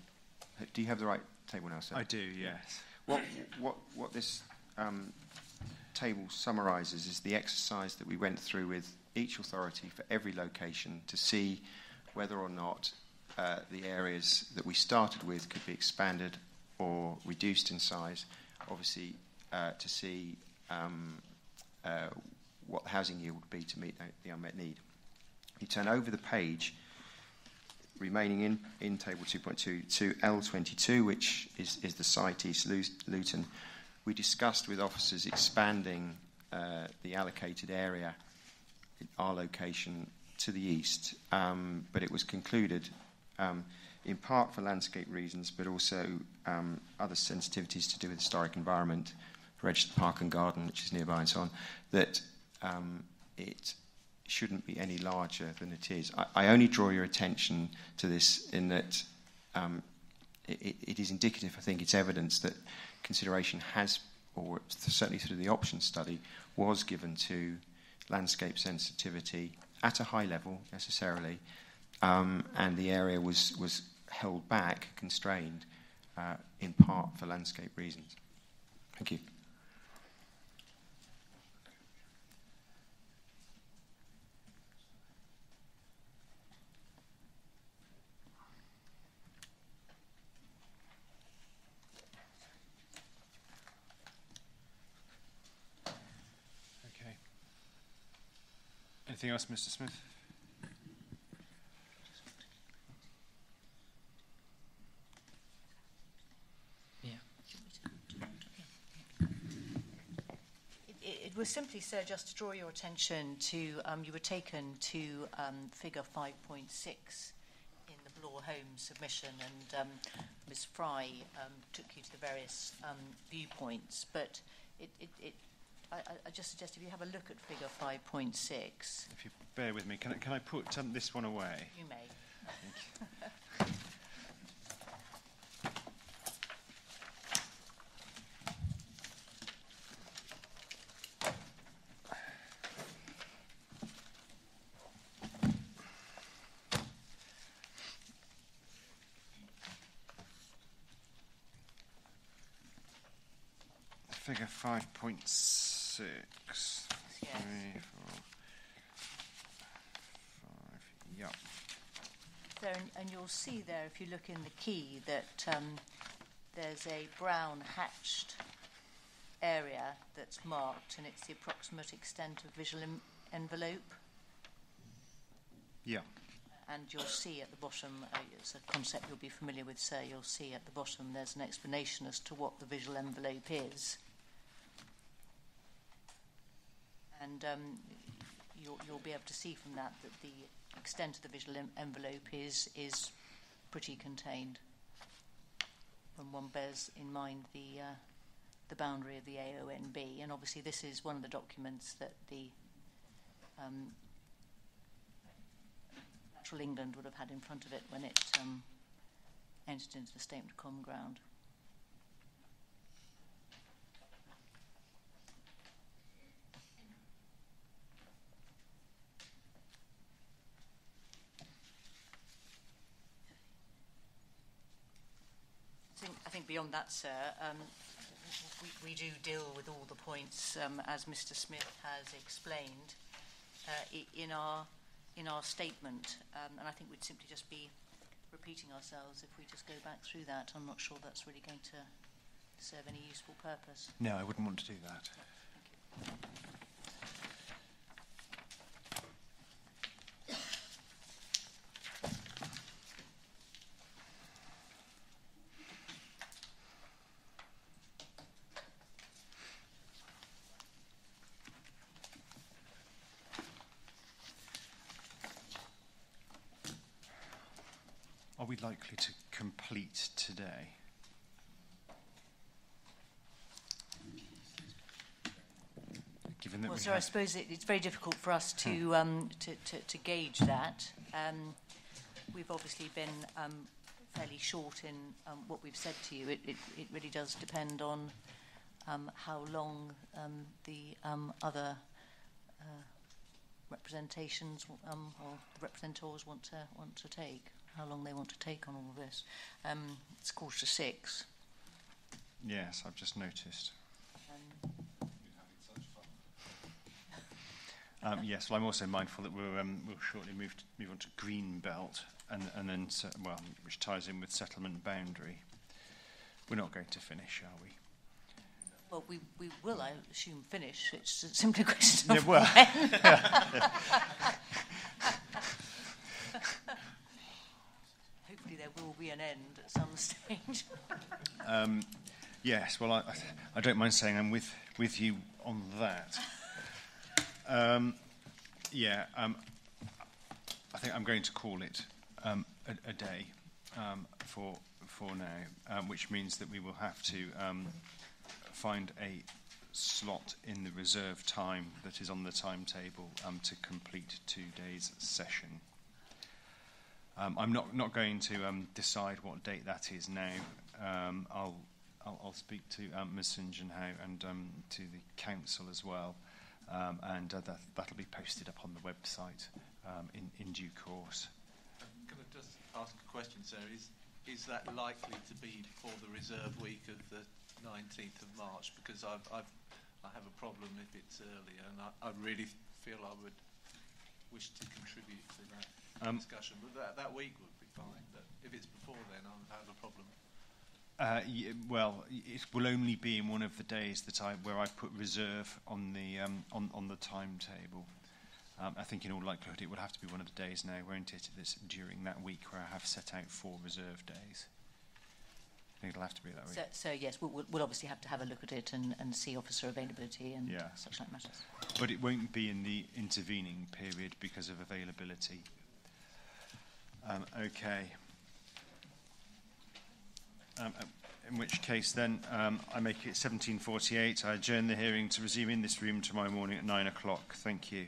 do you have the right table now, sir? I do, yes. What, what, what this um, table summarises is the exercise that we went through with each authority for every location to see whether or not uh, the areas that we started with could be expanded or reduced in size. Obviously, uh, to see um, uh, what the housing yield would be to meet the unmet need. You turn over the page, remaining in, in table 2.2 to L22, which is, is the site East Lu- Luton. We discussed with officers expanding uh, the allocated area, our location, to the east, um, but it was concluded, um, in part for landscape reasons, but also um, other sensitivities to do with historic environment, registered park and garden, which is nearby, and so on, that um, it shouldn't be any larger than it is. I, I only draw your attention to this in that um, it, it is indicative, I think it's evidence that consideration has, or certainly through the option study, was given to landscape sensitivity at a high level necessarily, um, and the area was, was held back, constrained, uh, in part for landscape reasons. Thank you. Okay. Anything else, Mr. Smith? It, it, it was simply, sir, just to draw your attention to, um, you were taken to um, figure 5.6 in the Bloor Home submission, and um, Ms Fry um, took you to the various um, viewpoints, but it, it, it, I, I- just suggest if you have a look at figure 5.6, If you bear with me, can I, can I put um, this one away? you may. Figure 5.6. Three, four, five. Yep. So, and, and you'll see there, if you look in the key, that um, there's a brown hatched area that's marked, and it's the approximate extent of visual em- envelope. Yeah. And you'll see at the bottom, uh, it's a concept you'll be familiar with, sir. You'll see at the bottom there's an explanation as to what the visual envelope is. And um, you'll, you'll be able to see from that that the extent of the visual em- envelope is, is pretty contained. When one bears in mind the, uh, the boundary of the AONB. And obviously, this is one of the documents that the um, Natural England would have had in front of it when it um, entered into the Statement of Common Ground. Beyond that, sir, um, we, we do deal with all the points um, as Mr. Smith has explained uh, in our in our statement, um, and I think we'd simply just be repeating ourselves if we just go back through that. I'm not sure that's really going to serve any useful purpose. No, I wouldn't want to do that we likely to complete today? Given that Well, we sir, I suppose it, it's very difficult for us to, um, to, to, to gauge that. Um, we've obviously been um, fairly short in um, what we've said to you. It, it, it really does depend on um, how long um, the um, other uh, representations um, or the representors want to want to take. How long they want to take on all of this. Um, it's quarter to six. Yes, I've just noticed. Um, yes, well, I'm also mindful that we'll, um, we'll shortly move, to, move on to green belt, and, and then, well, which ties in with settlement boundary. We're not going to finish, are we? Well, we, we will, I assume, finish. It's simply a question Yeah, of well, when. Hopefully there will be an end at some stage. Um, yes, well, I, I don't mind saying I'm with, with you on that. Um, yeah, um, I think I'm going to call it um, a, a day um, for, for now, um, which means that we will have to find a slot in the reserve time that is on the timetable to complete today's session. Um, I'm not, not going to um, decide what date that is now. Um, I'll, I'll, I'll speak to um, Ms St John and um, to the council as well, um, and uh, that, that'll be posted up on the website in, in due course. Can I just ask a question, sir? Is, is that likely to be before the reserve week of the 19th of March? Because I've, I've, I have a problem if it's earlier, and I, I really feel I would wish to contribute to that Um, discussion. But that, that week would be fine. But if it's before then, I'll have a problem. Uh, y- well, y- it will only be in one of the days that I where I put reserve on the um, on on the timetable. Um, I think in all likelihood it will have to be one of the days now, won't it? That's during that week where I have set out four reserve days. I think it'll have to be that way. So, so yes, we'll, we'll- we'll obviously have to have a look at it and, and see officer availability and Yeah. such like matters. But it won't be in the intervening period because of availability. Um, okay. Um, uh, in which case then um, I make it 1748. I adjourn the hearing to resume in this room tomorrow morning at 9 o'clock. Thank you.